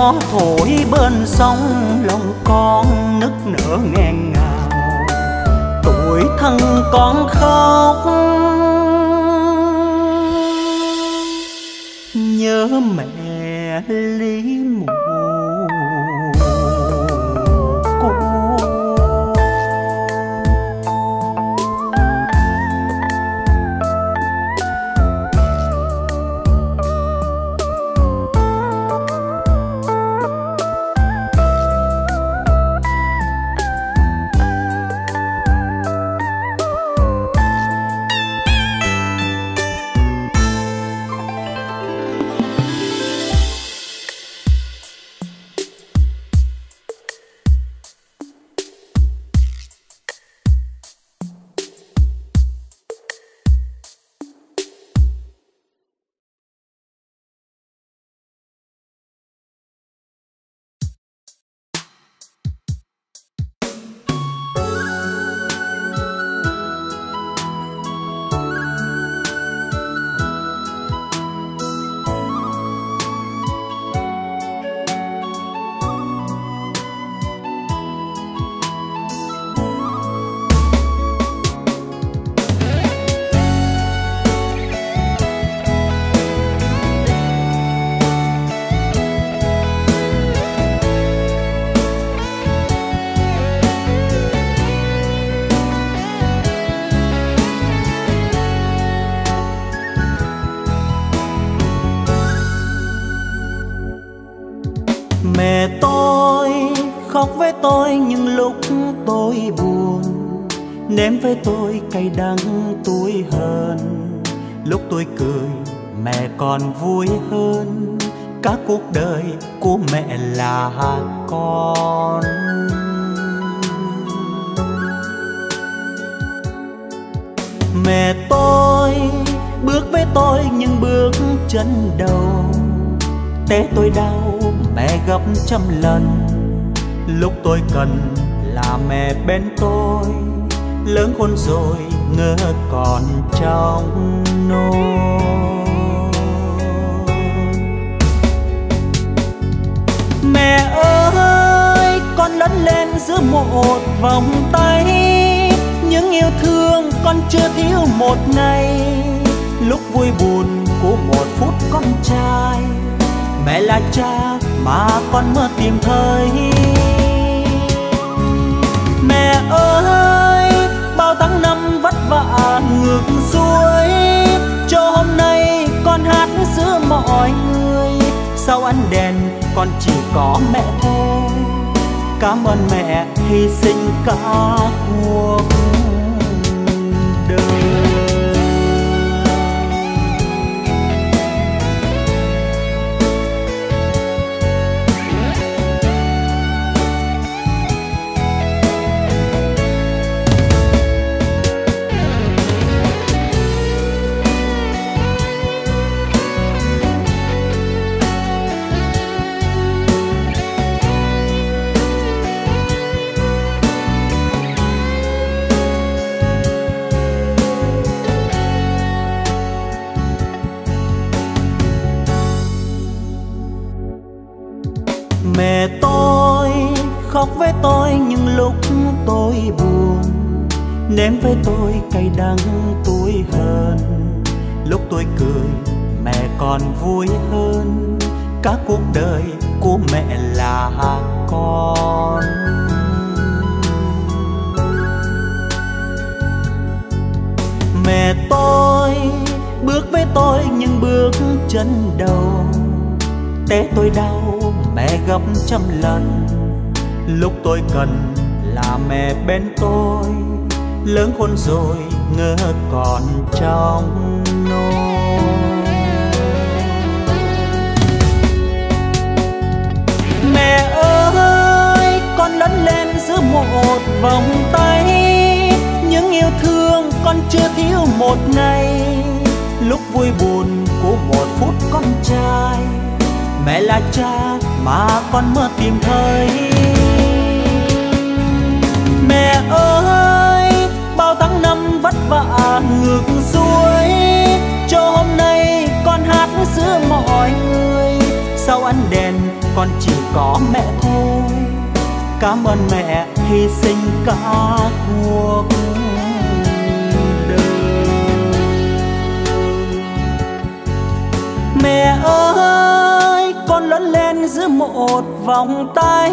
gió thổi bên sông lòng con nức nở ngang ngào. Tuổi thân con khóc. Nhớ mẹ lý với tôi cay đắng tuổi hơn lúc tôi cười, mẹ còn vui hơn. Cả cuộc đời của mẹ là con. Mẹ tôi, bước với tôi những bước chân đầu. Té tôi đau, mẹ gấp trăm lần. Lúc tôi cần là mẹ bên tôi lớn khôn rồi ngỡ còn trong nôi mẹ ơi, con lớn lên giữa một vòng tay. Những yêu thương con chưa thiếu một ngày. Lúc vui buồn của một phút con trai. Mẹ là cha mà con mơ tìm thấy. Mẹ ơi vả ngược xuôi. Cho hôm nay con hát giữa mọi người. Sau ánh đèn con chỉ có mẹ thôi. Cảm ơn mẹ hy sinh cả cuộc lớn cảm ơn mẹ hy sinh cả cuộc đời. Mẹ ơi, con lớn lên giữa một vòng tay.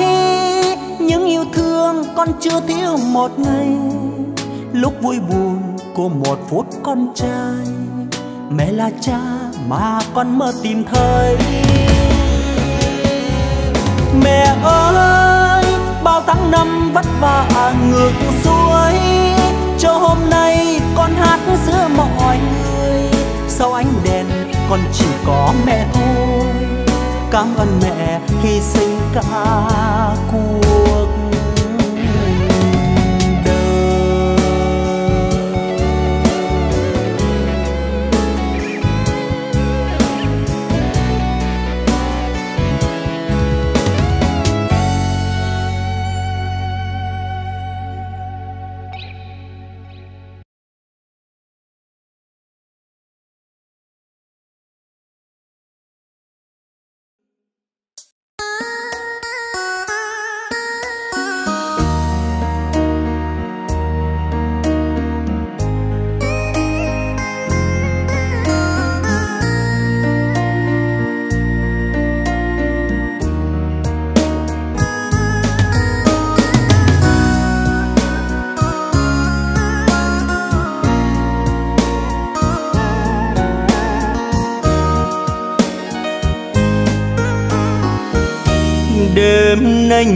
Những yêu thương con chưa thiếu một ngày. Lúc vui buồn của một phút con trai. Mẹ là cha mà con mơ tìm thấy. Mẹ ơi! Bao tháng năm vất vả ngược xuôi. Cho hôm nay con hát giữa mọi người. Sau ánh đèn con chỉ có mẹ thôi? Cảm ơn mẹ hy sinh cả cuộc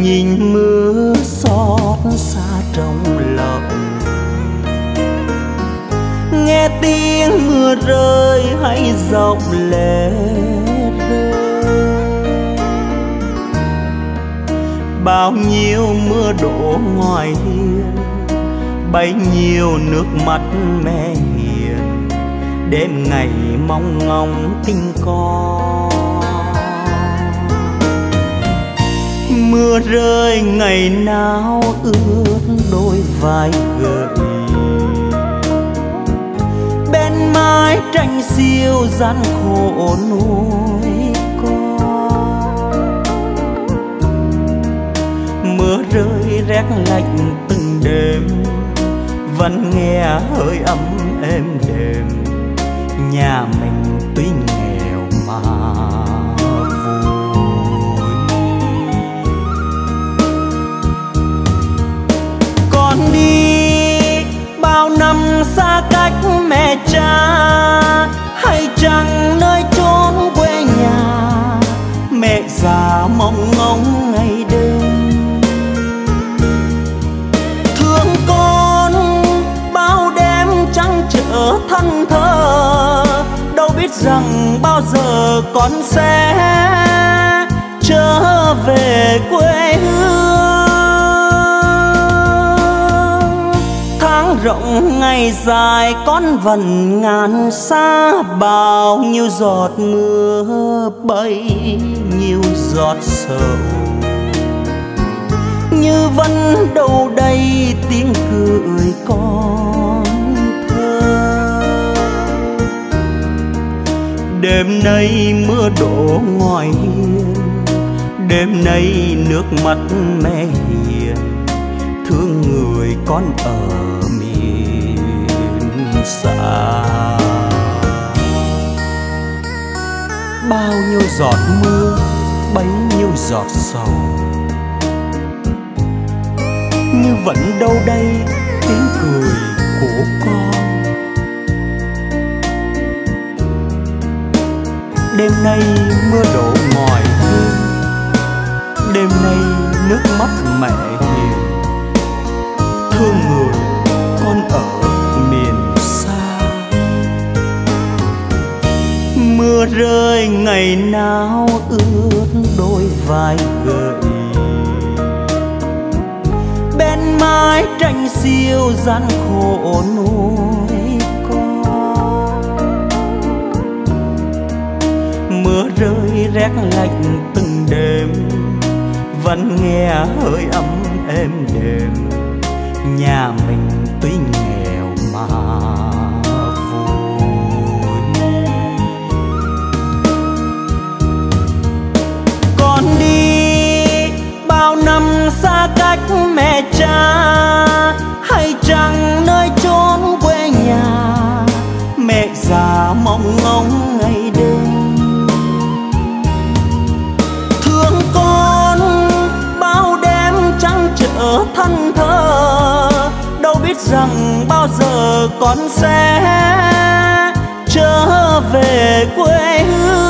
nhìn mưa xót xa trong lòng. Nghe tiếng mưa rơi hay dọc lệ bao nhiêu mưa đổ ngoài hiên, bấy nhiêu nước mắt mẹ hiền. Đêm ngày mong ngóng tinh con. Mưa rơi, ngày nào ướt đôi vai gợi. Bên mái tranh siêu gian khổ nuôi con mưa rơi rét lạnh từng đêm, vẫn nghe hơi ấm êm đềm. Nhà mình xa cách mẹ cha, hay chẳng nơi chốn quê nhà, mẹ già mong ngóng ngày đêm. Thương con bao đêm trắng trở thân thơ, đâu biết rằng bao giờ con sẽ trở về quê hương. Ngày dài con vần ngàn xa, bao nhiêu giọt mưa bay, nhiều giọt sầu. Như vẫn đâu đây tiếng cười con thơ. Đêm nay mưa đổ ngoài hiên, đêm nay nước mắt mẹ hiền, thương người con ở xa. Bao nhiêu giọt mưa, bấy nhiêu giọt sầu. Như vẫn đâu đây tiếng cười của con. Đêm nay mưa đổ ngoài hương đêm nay nước mắt mẹ hiền. Thương người mưa rơi, ngày nào ướt đôi vai gợi. Bên mái tranh siêu gian khổ nuôi con mưa rơi rét lạnh từng đêm, vẫn nghe hơi ấm êm đềm. Nhà cách mẹ cha, hay chẳng nơi chốn quê nhà, mẹ già mong ngóng ngày đêm. Thương con bao đêm trắng trở thân thơ đâu biết rằng bao giờ con sẽ trở về quê hương.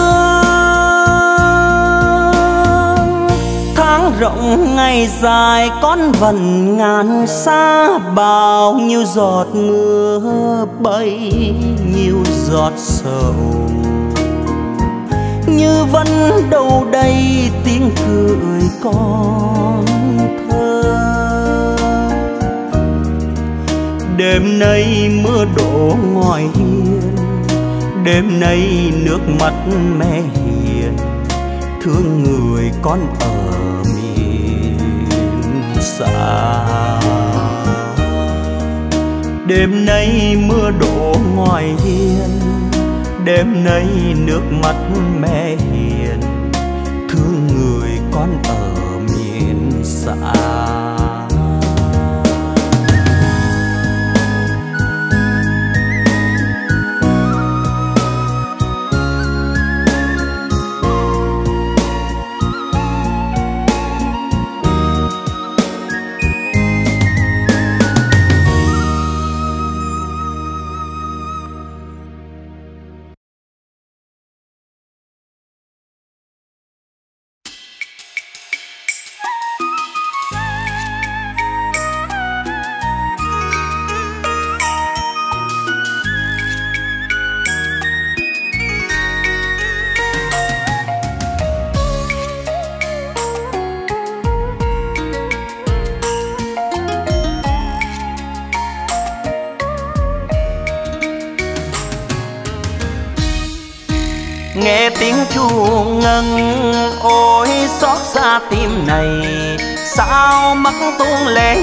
Ngày dài con vần ngàn xa, bao nhiêu giọt mưa bay, nhiều giọt sầu. Như vẫn đâu đây tiếng cười con thơ. Đêm nay mưa đổ ngoài hiên, đêm nay nước mắt mẹ hiền, thương người con ở miền xa. Đêm nay mưa đổ ngoài hiên đêm nay nước mắt mẹ hiền.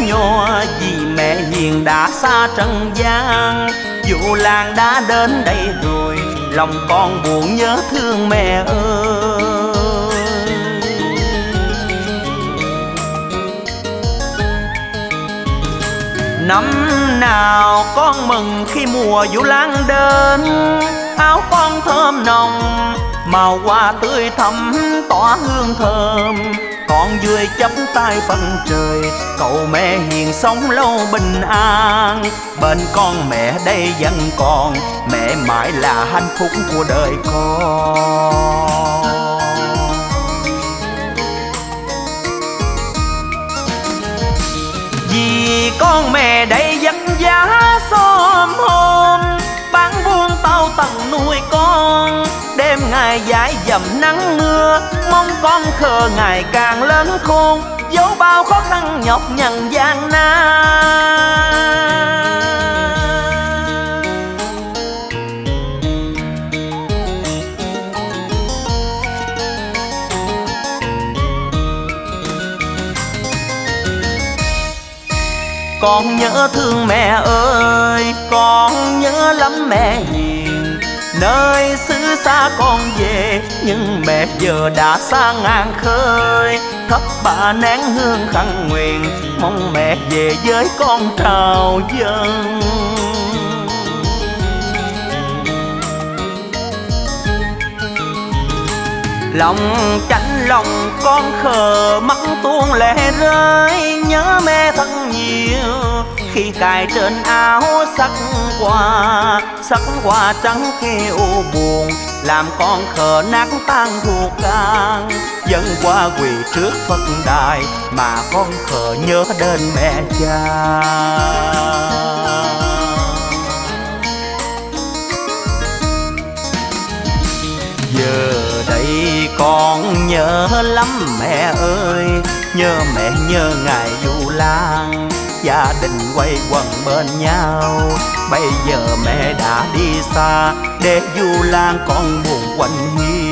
Nhỏ vì mẹ hiền đã xa trần gian. Dù làng đã đến đây rồi, lòng con buồn nhớ thương mẹ ơi. Năm nào con mừng khi mùa vũ lan đến. Áo con thơm nồng, Màu hoa tươi thắm tỏa hương thơm. Con vui chấp tay phận trời cầu mẹ hiền sống lâu bình an. Bên con mẹ đây vẫn còn, Mẹ mãi là hạnh phúc của đời con. Vì con mẹ đây vẫn giá xóm hôm, bán buôn tao tầng nuôi con. Đêm ngày dài dầm nắng mưa, mong con khờ ngày càng lớn khôn dấu bao khó khăn nhọc nhằn gian nan. Con nhớ thương mẹ ơi, con nhớ lắm mẹ hiền. Nơi xứ xa con về, nhưng mẹ giờ đã xa ngàn khơi thắp bà nén hương khăn nguyện, mong mẹ về với con trào dân lòng chạnh lòng con khờ mắt tuôn lệ rơi, nhớ mẹ thật nhiều. Khi cài trên áo sắc hoa sắc hoa trắng kêu buồn làm con khờ nát tan ruột gan, dân qua quỳ trước phật đài, mà con khờ nhớ đến mẹ cha. Giờ đây con nhớ lắm mẹ ơi, nhớ mẹ nhớ ngài du lan gia đình quay quần bên nhau. Bây giờ mẹ đã đi xa, để du lan con buồn quanh hiu.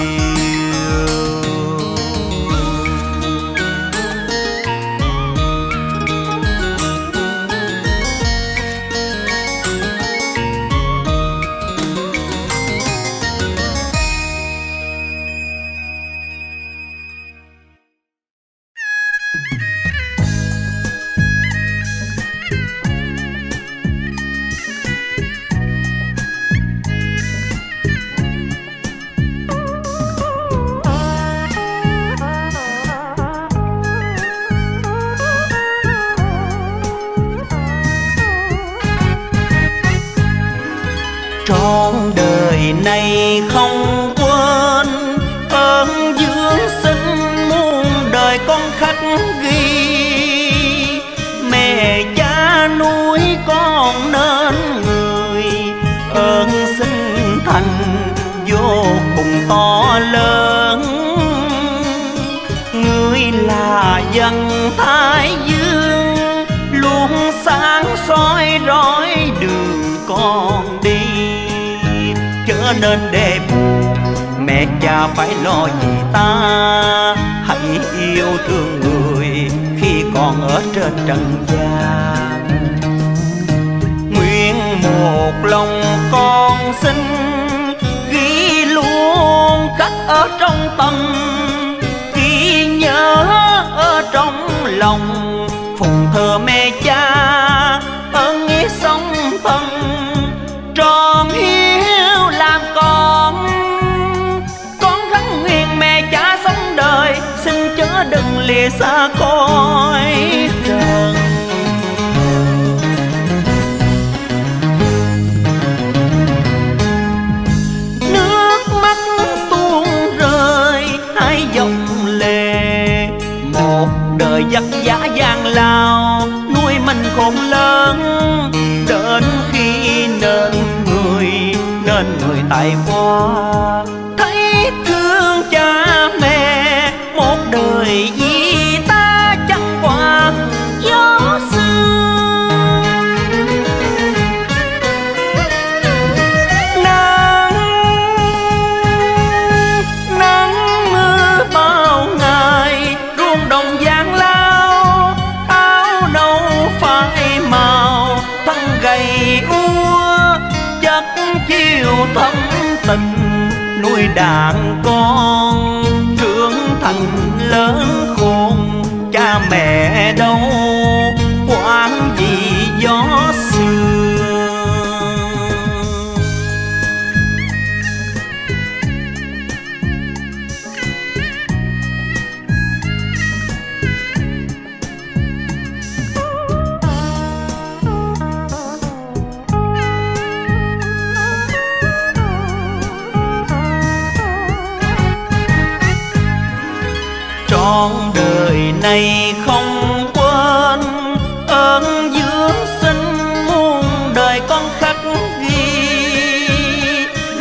Phải lo gì ta? Hãy yêu thương người khi còn ở trên trần gian. Nguyện một lòng con xin ghi luôn khắc ở trong tâm. Ghi nhớ ở trong lòng đừng xa cõi trần nước mắt tuôn rơi, hai dòng lệ. Một đời giặc giả gian lao, nuôi mình khôn lớn. Đến khi nên người nên người tài hoa đàn này không quên. Ơn dưỡng sinh muôn đời con khắc ghi.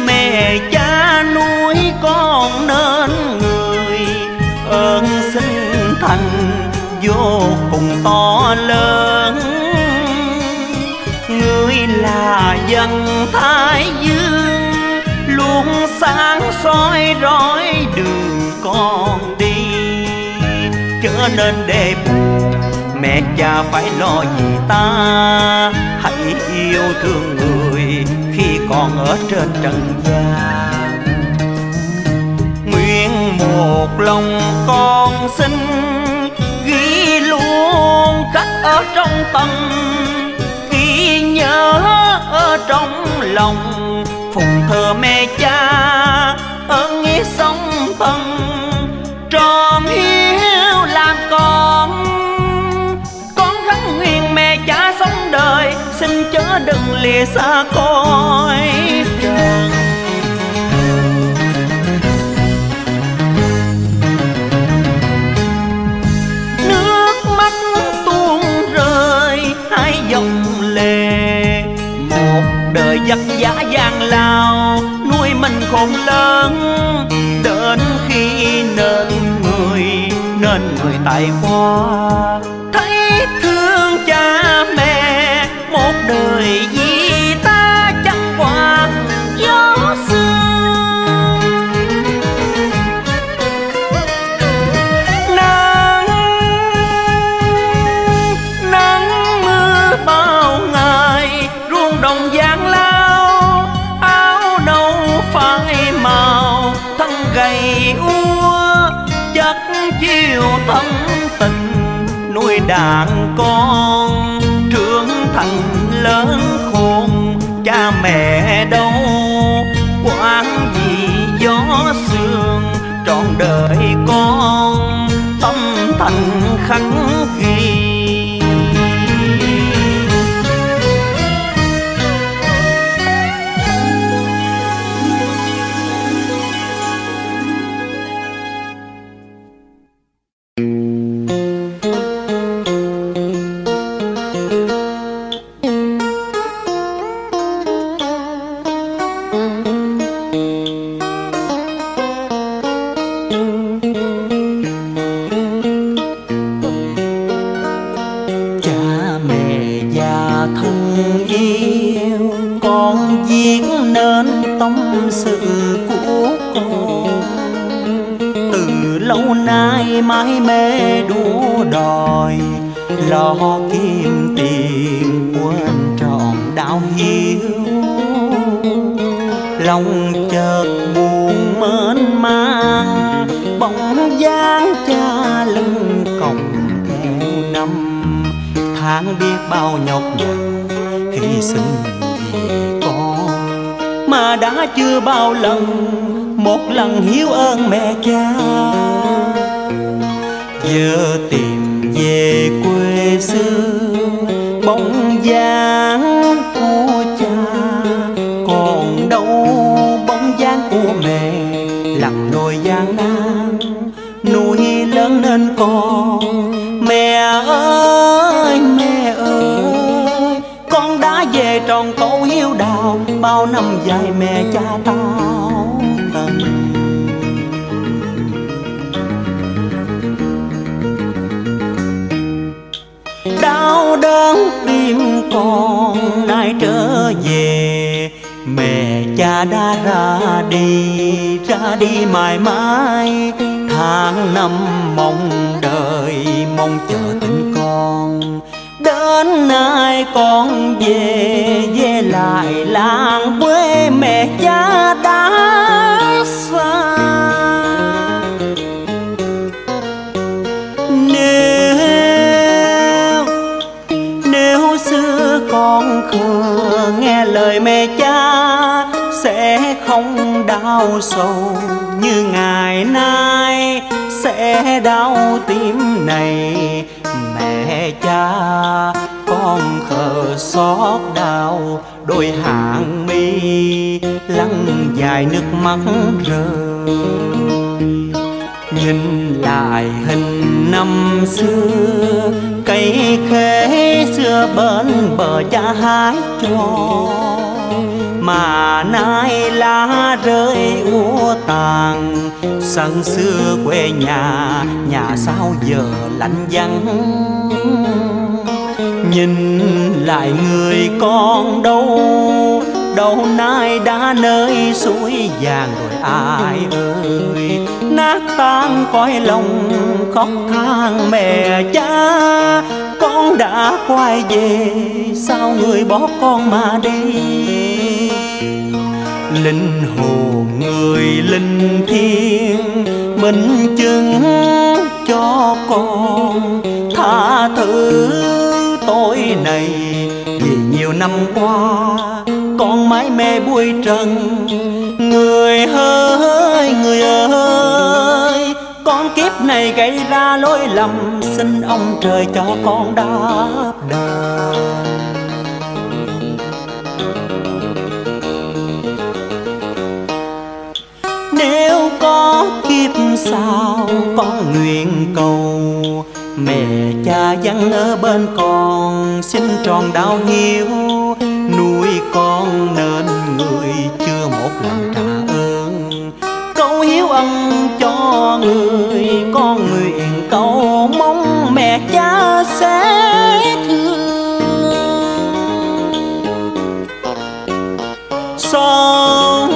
Mẹ cha nuôi con nên người. Ơn sinh thành vô cùng to lớn. Người là dân thái dương, luôn sáng soi rõ nên để buồn mẹ cha phải lo gì ta? Hãy yêu thương người khi còn ở trên trần gian. Nguyện một lòng con xin ghi luôn khắc ở trong tâm. Ghi nhớ ở trong lòng, phụng thờ mẹ cha ơn nghĩa sống thân. Tròn đừng lìa xa coi trần nước mắt tuôn rơi, hai dòng lệ. Một đời giặc giả gian lao, nuôi mình khôn lớn. Đến khi nên người nên người tại hoa. Thấy thương cha mẹ một đời vì ta chẳng qua gió sương. Nắng nắng mưa bao ngày, ruộng đồng giang lao, áo nâu phai màu, thân gầy úa chất chiều thân tình, nuôi đàn con. Khắc mãi mê đua đòi, lo kiếm tiền quên trọn đạo hiếu lòng chợt buồn mến mang bóng dáng cha lưng còng theo năm. Tháng biết bao nhọc nhằn, hy sinh vì con. Mà đã chưa bao lần, một lần hiếu ơn mẹ cha giờ tìm về quê xưa. Bóng dáng của cha còn đâu, bóng dáng của mẹ lặng đôi gian nan. Nuôi lớn nên con mẹ ơi mẹ ơi, con đã về tròn câu hiếu đạo. Bao năm dài mẹ cha ta con nay trở về, mẹ cha đã ra đi ra đi mãi mãi. Tháng năm mong đợi, mong chờ tình con. Đến nay con về về lại làng quê mẹ khờ nghe lời mẹ cha, sẽ không đau sầu như ngày nay, sẽ đau tim này. Mẹ cha, con khờ xót đau, đôi hàng mi lăn dài nước mắt rơi nhìn lại hình năm xưa. Cây khế xưa bên bờ cha hái cho, mà nay lá rơi úa tàn. Sân xưa quê nhà nhà sao giờ lạnh vắng nhìn lại người con đâu đâu nay đã nơi suối vàng rồi ai ơi? Nát tan cõi lòng khóc than mẹ cha. Con đã quay về, sao người bỏ con mà đi? Linh hồn người linh thiêng, minh chứng cho con. Tha thứ tối này vì nhiều năm qua, con mãi mê bụi trần. Người ơi người ơi con kiếp này gây ra lỗi lầm, xin ông trời cho con đáp đền nếu có kiếp sau con nguyện cầu, mẹ cha vẫn ở bên con, xin tròn đau hiếu nuôi con nên người chưa một lần trả câu hiếu ân cho người, con nguyện cầu mong mẹ cha sẽ thương. Sống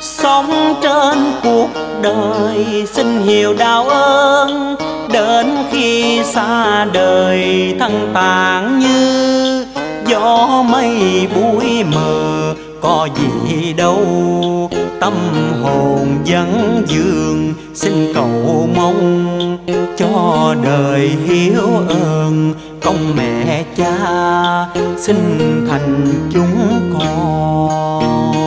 sống trên cuộc đời, xin hiểu đạo ơn, đến khi xa đời thân tàn như gió mây bụi mờ có gì đâu. Tâm hồn vẫn dương, xin cầu mong cho đời hiếu ơn. Công mẹ cha, xin thành chúng con.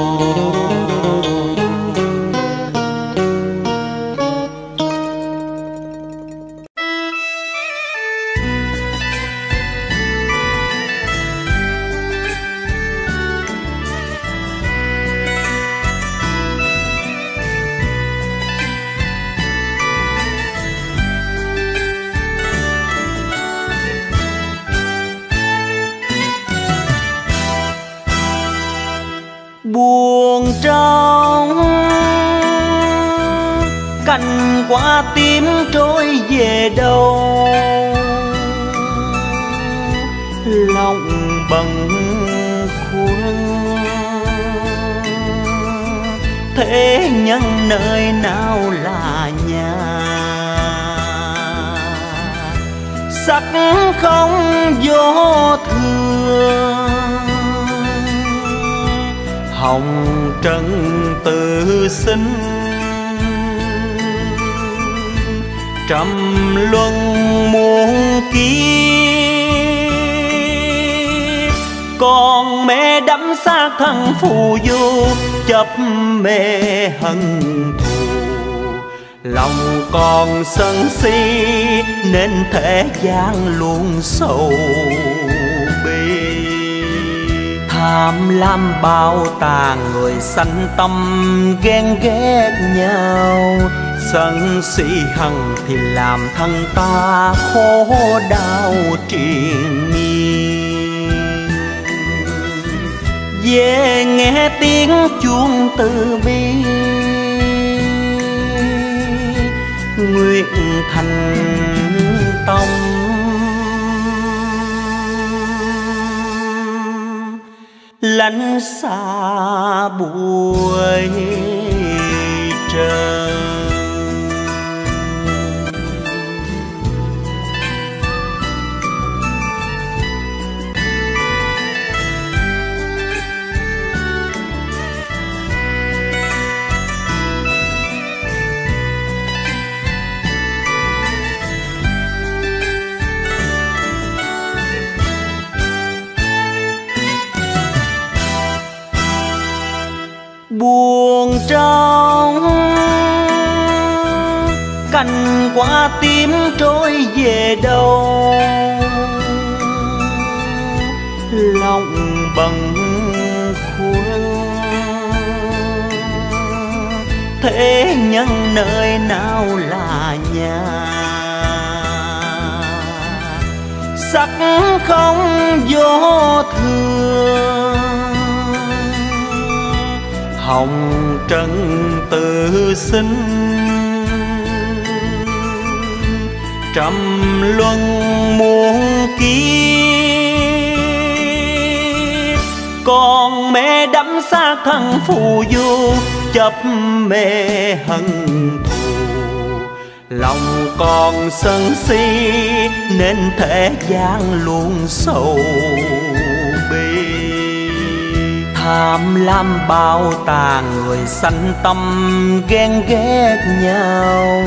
Cành hoa tím trôi về đâu. Lòng bần khuâng thế nhân nơi nào là nhà. Sắc không vô thường, hồng trần tự sinh. Trầm luân muôn kiếp. Con mẹ đắm xác thân phù du, chấp mê hận thù. Lòng còn sân si, nên thế gian luôn sầu bi. Tham lam bao tàng người sanh tâm ghen ghét nhau sân si hằng thì làm thân ta khổ đau triền miên. Về nghe tiếng chuông từ bi, nguyện thành tông lánh xa buổi trời. buồn trong. Cành quả tím trôi về đâu lòng bằng khuôn thế nhân nơi nào là nhà? Sắc không vô thường hồng trần tự sinh. Trầm luân muôn kiếp, con mẹ đắm xa thân phù du chấp mê hận thù. Lòng còn sân si, nên thế gian luôn sầu tham lam bao tà người sanh tâm ghen ghét nhau.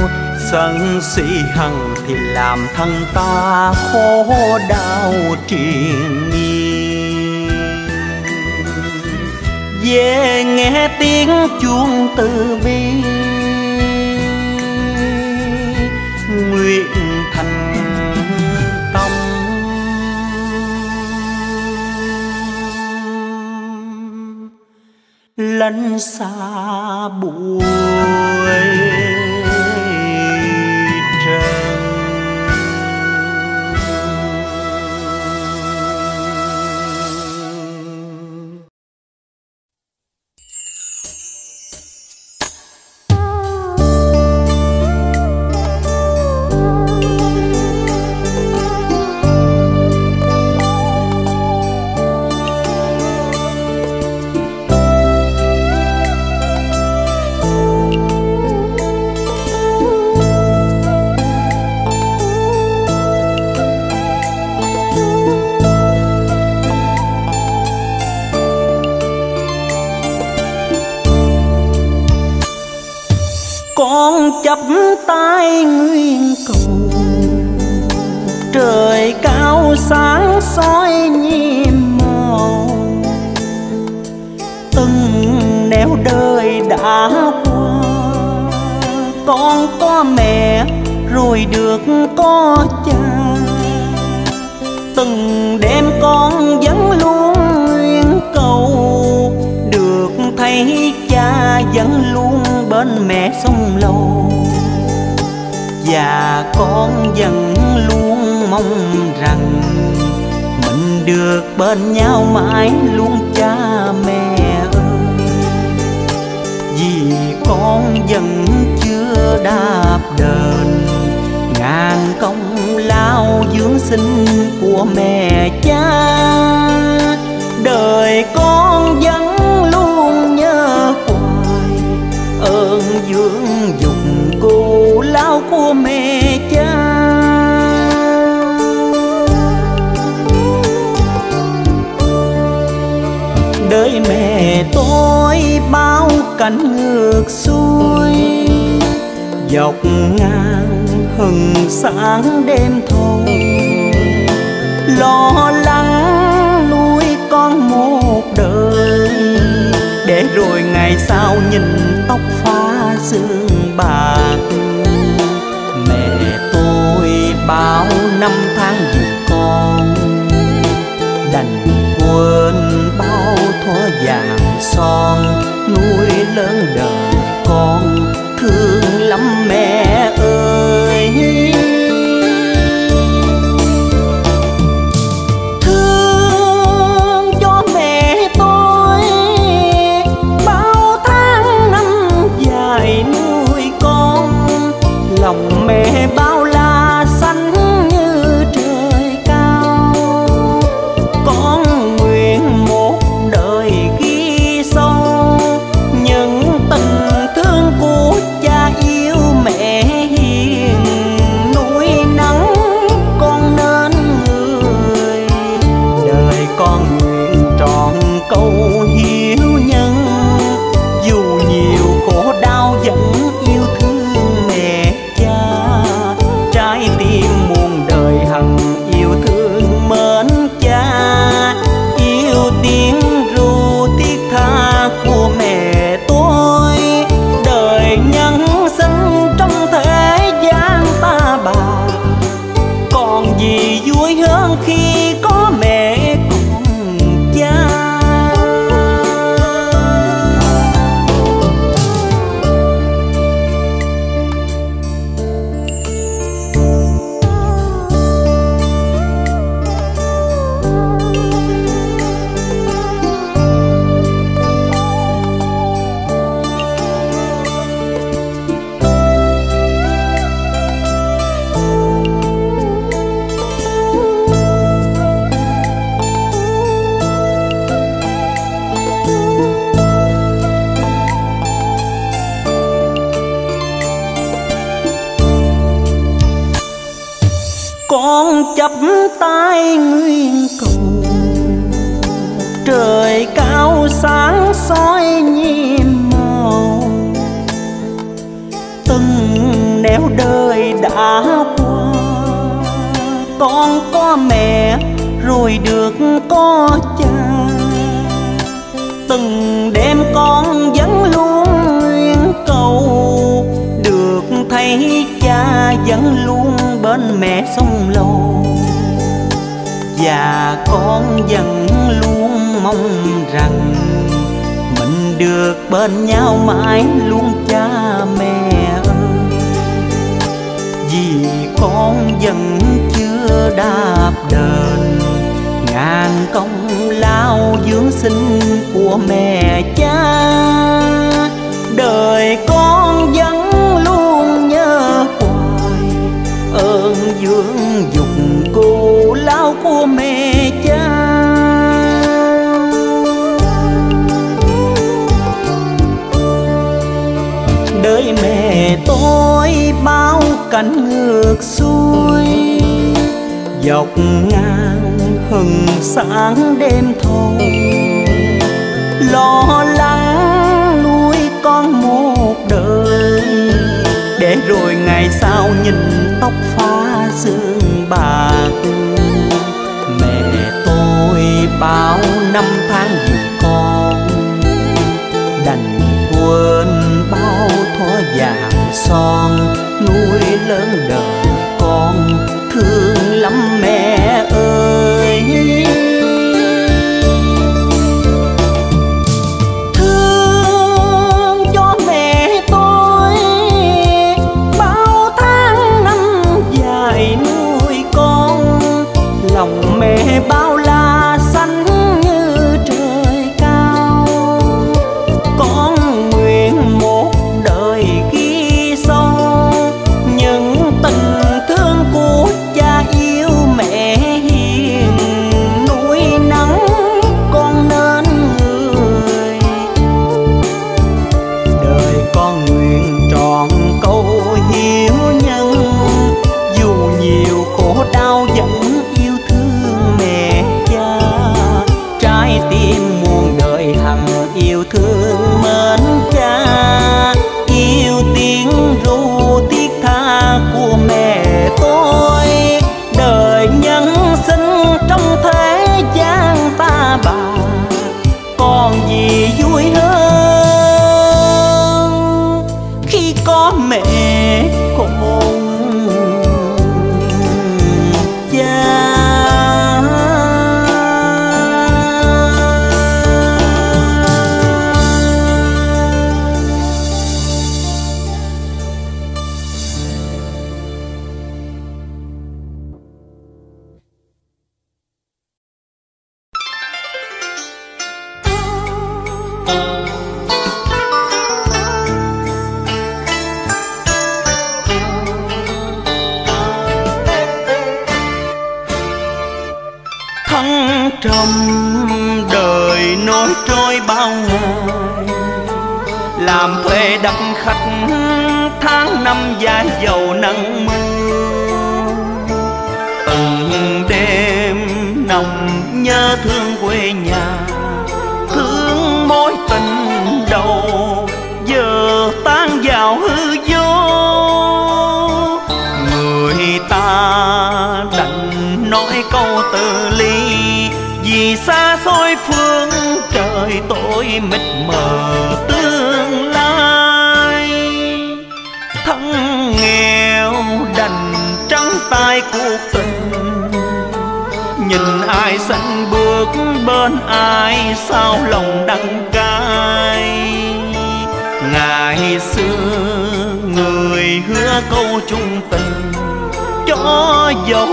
Sân si hằng thì làm thân ta khổ đau triền miên. Về nghe tiếng chuông từ bi lẫn xa buồn ai nguyên cầu trời cao sáng soi nhiệm màu. Từng nẻo đời đã qua. Con có mẹ rồi được có cha. Từng đêm con vẫn luôn nguyện cầu. Được thấy cha vẫn luôn bên mẹ sông lâu và con vẫn luôn mong rằng mình được bên nhau mãi luôn cha mẹ ơi. Vì con vẫn chưa đáp đền, ngàn công lao dưỡng sinh của mẹ cha. Đời con vẫn của mẹ cha. Đời mẹ tôi bao cảnh ngược xuôi, dọc ngang hừng sáng đêm thâu. Lo lắng nuôi con một đời, để rồi ngày sau nhìn tóc phá xương bạc bao năm tháng vì con đành quên bao thuở vàng son nuôi lớn đời. bên nhau mãi luôn cha mẹ ơi. Vì con vẫn chưa đáp đền, ngàn công lao dưỡng sinh của mẹ cha. Đời con cánh ngược xuôi, dọc ngang hừng sáng đêm thâu. Lo lắng nuôi con một đời, để rồi ngày sau nhìn tóc phá sương bạc. Mẹ tôi bao năm tháng vì con, đành quên bao thoa vàng son nuôi lớn đời con thương lắm mẹ ơi.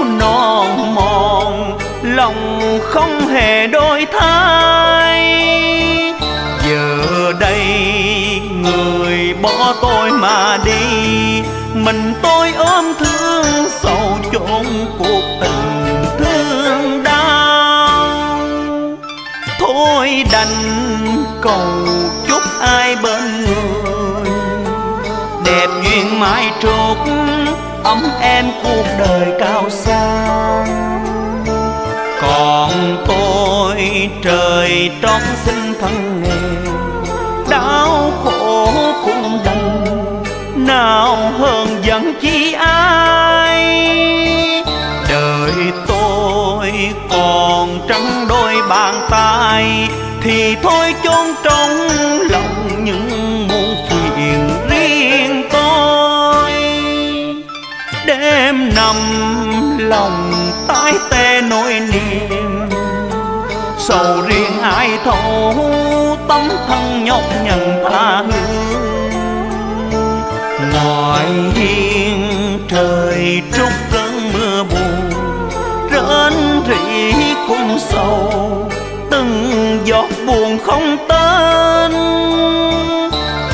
non mòn, lòng không hề đổi thay. Giờ đây người bỏ tôi mà đi, mình tôi ôm thương sầu chốn cuộc tình thương đau. Thôi đành cầu ấm em cuộc đời cao sang còn tôi trời trót sinh thân nghề, đau khổ cũng đành, nào hơn giận chi ai. Đời tôi còn trắng đôi bàn tay, thì thôi chôn trong nỗi niềm. Sầu riêng ai thấu tấm thân nhọc nhằn tha hương. Ngoài hiên trời trút cơn mưa buồn rên rỉ cũng sầu. Từng giọt buồn không tên.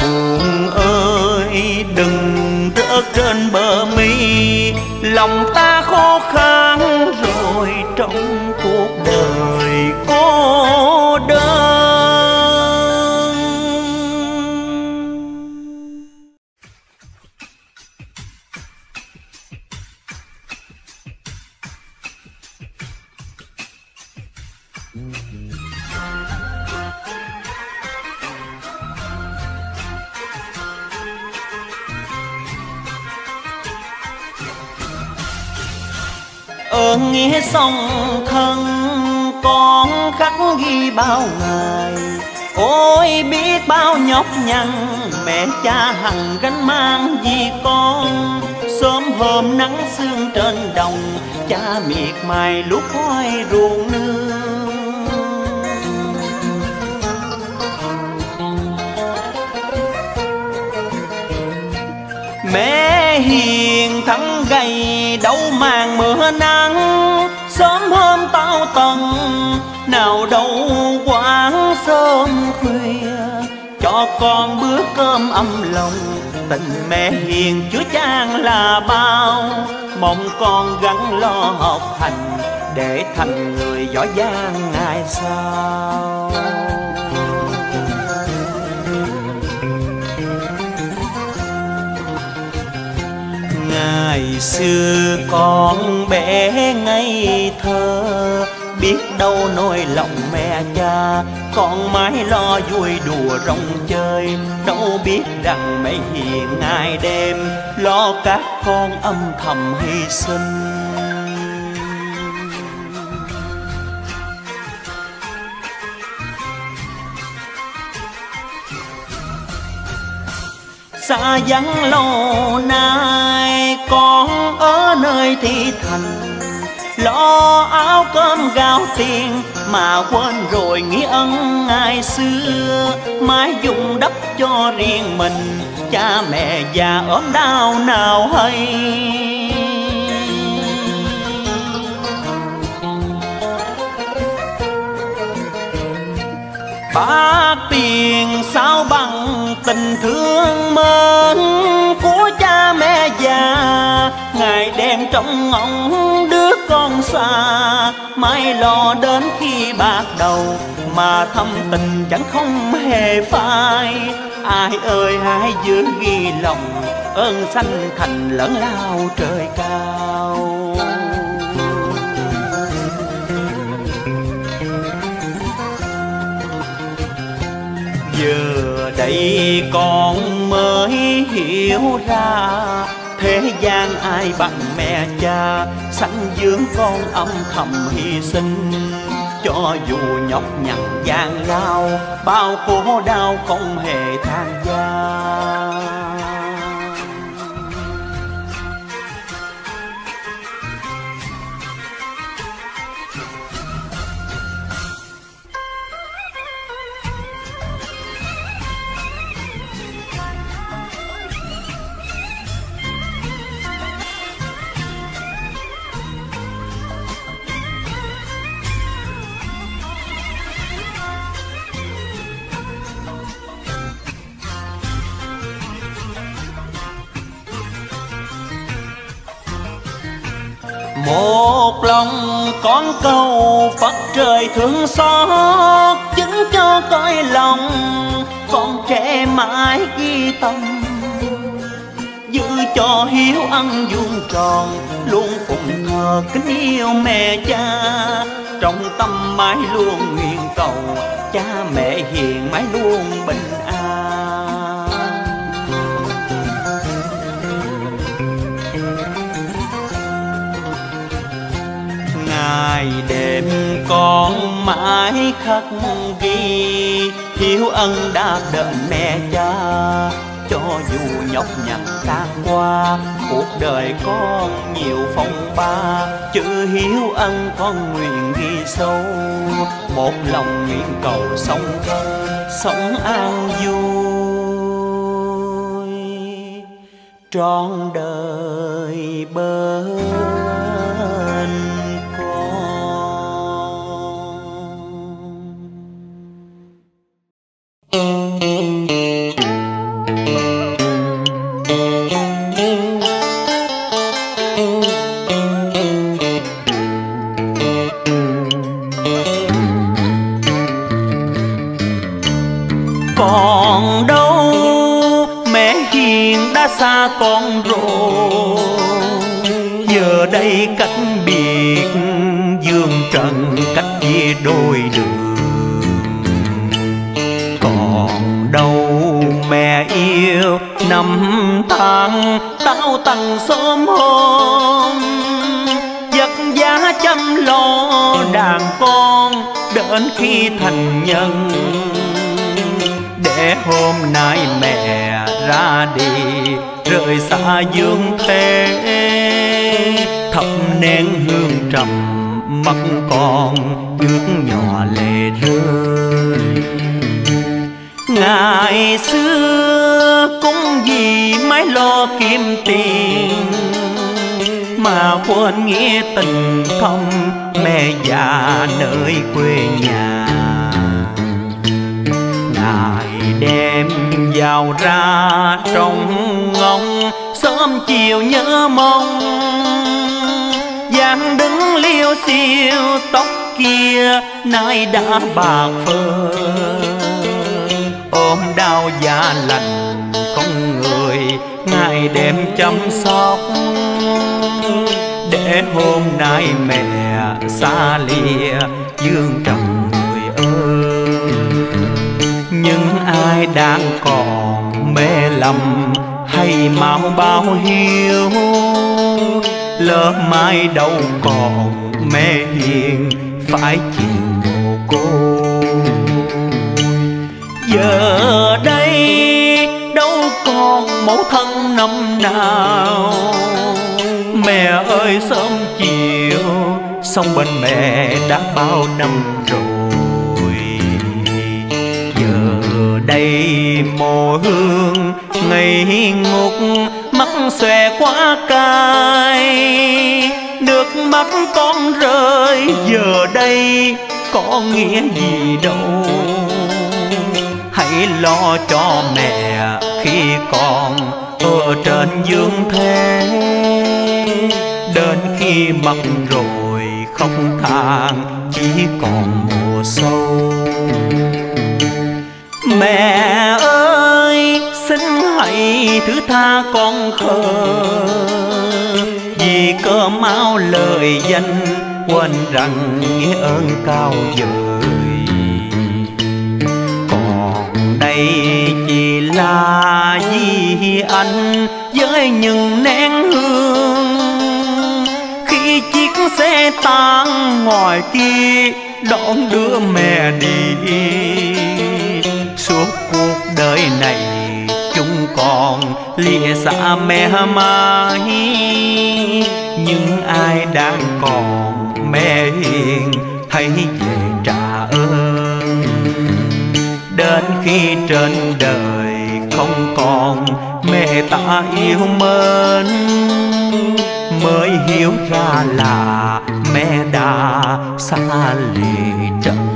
Buồn ơi, đừng rớt trên bờ mi, lòng ta khó khăn rồi sông thân, con khắc ghi bao ngày. Ôi, biết bao nhọc nhằn mẹ cha hằng gánh mang vì con. Sớm hôm nắng sương trên đồng, cha miệt mài lúc khoai ruộng nương. Mẹ hiền thắng gầy, đâu màng mưa nắng. Sớm hôm tao tầng nào đâu quán sớm khuya. Cho con bữa cơm âm lòng, Tình mẹ hiền chúa chan là bao. Mong con gắng lo học hành, Để thành người giỏi giang ngày sau. Ngày xưa con bé ngây thơ, Biết đâu nỗi lòng mẹ cha, Con mãi lo vui đùa rong chơi. Đâu biết rằng mẹ hiền ngày đêm, Lo các con âm thầm hy sinh. Xa vắng lâu nay con ở nơi thị thành. Lo áo cơm gạo tiền mà quên rồi nghĩa ân ngày xưa. Mãi dùng đất cho riêng mình, cha mẹ già ốm đau nào hay. Bạc tiền tình thương mến của cha mẹ già ngày đêm trong ngóng đứa con xa, mai lo đến khi bạc đầu mà thâm tình chẳng không hề phai. Ai ơi, hãy giữ ghi lòng, ơn sanh thành lớn lao trời cao. Giờ đây con mới hiểu ra, thế gian ai bằng mẹ cha, sanh dưỡng con âm thầm hy sinh. Cho dù nhọc nhằn gian lao, bao khổ đau không hề than gian một lòng con cầu Phật trời thương xót, chứng cho cõi lòng con trẻ mãi ghi tâm. Giữ cho hiếu ăn vuông tròn, luôn phụng thờ kính yêu mẹ cha. Trong tâm mãi luôn nguyện cầu, cha mẹ hiền mãi luôn bình ngày đêm con mãi khắc ghi, hiếu ân đáp đợi mẹ cha. Cho dù nhọc nhằn tan qua, cuộc đời con nhiều phong ba. Chữ hiếu ân con nguyện ghi sâu, một lòng nguyện cầu sống thân sống an vui. Trọn đời bên con rồi. Giờ đây cách biệt dương trần, cách chia đôi đường. Còn đâu mẹ yêu, năm tháng tao tầng sớm hôm. Giấc giá chăm lo đàn con đến khi thành nhân. Để hôm nay mẹ ra đi rời xa dương thế. Thắp nén hương trầm mắt con ước nhỏ lệ rơi. Ngày xưa cũng vì mái lo kiếm tiền mà quên nghĩa tình không mẹ già nơi quê nhà. Ngày đêm vào ra trong ngóng sớm chiều nhớ mong, dáng đứng liêu xiêu tóc kia nay đã bạc phơ. Ôm đau da lành không người ngày đêm chăm sóc. Để hôm nay mẹ xa lìa, dương trầm ai đang còn mê lầm, hay mau bao hiếu, lỡ mai đâu còn mẹ hiền, phải chịu mồ côi giờ đây đâu còn mẫu thân năm nào, mẹ ơi sớm chiều, xong bên mẹ đã bao năm rồi. Đầy mồ hương ngây ngục mắt xòe quá cay. Nước mắt con rơi, giờ đây có nghĩa gì đâu. Hãy lo cho mẹ khi còn ở trên dương thế đến khi mất rồi không than, chỉ còn mùa sâu mẹ ơi, xin hãy thứ tha con khờ vì cơ mau lời danh quên rằng nghĩa ơn cao vời. Còn đây chỉ là vì anh với những nén hương. Khi chiếc xe tan ngoài kia đón đưa mẹ đi đời này chúng còn lìa xa mẹ mãi. Nhưng ai đang còn mẹ hiền, hãy về trả ơn. Đến khi trên đời không còn mẹ ta yêu mến, mới hiểu ra là mẹ đã xa lìa trần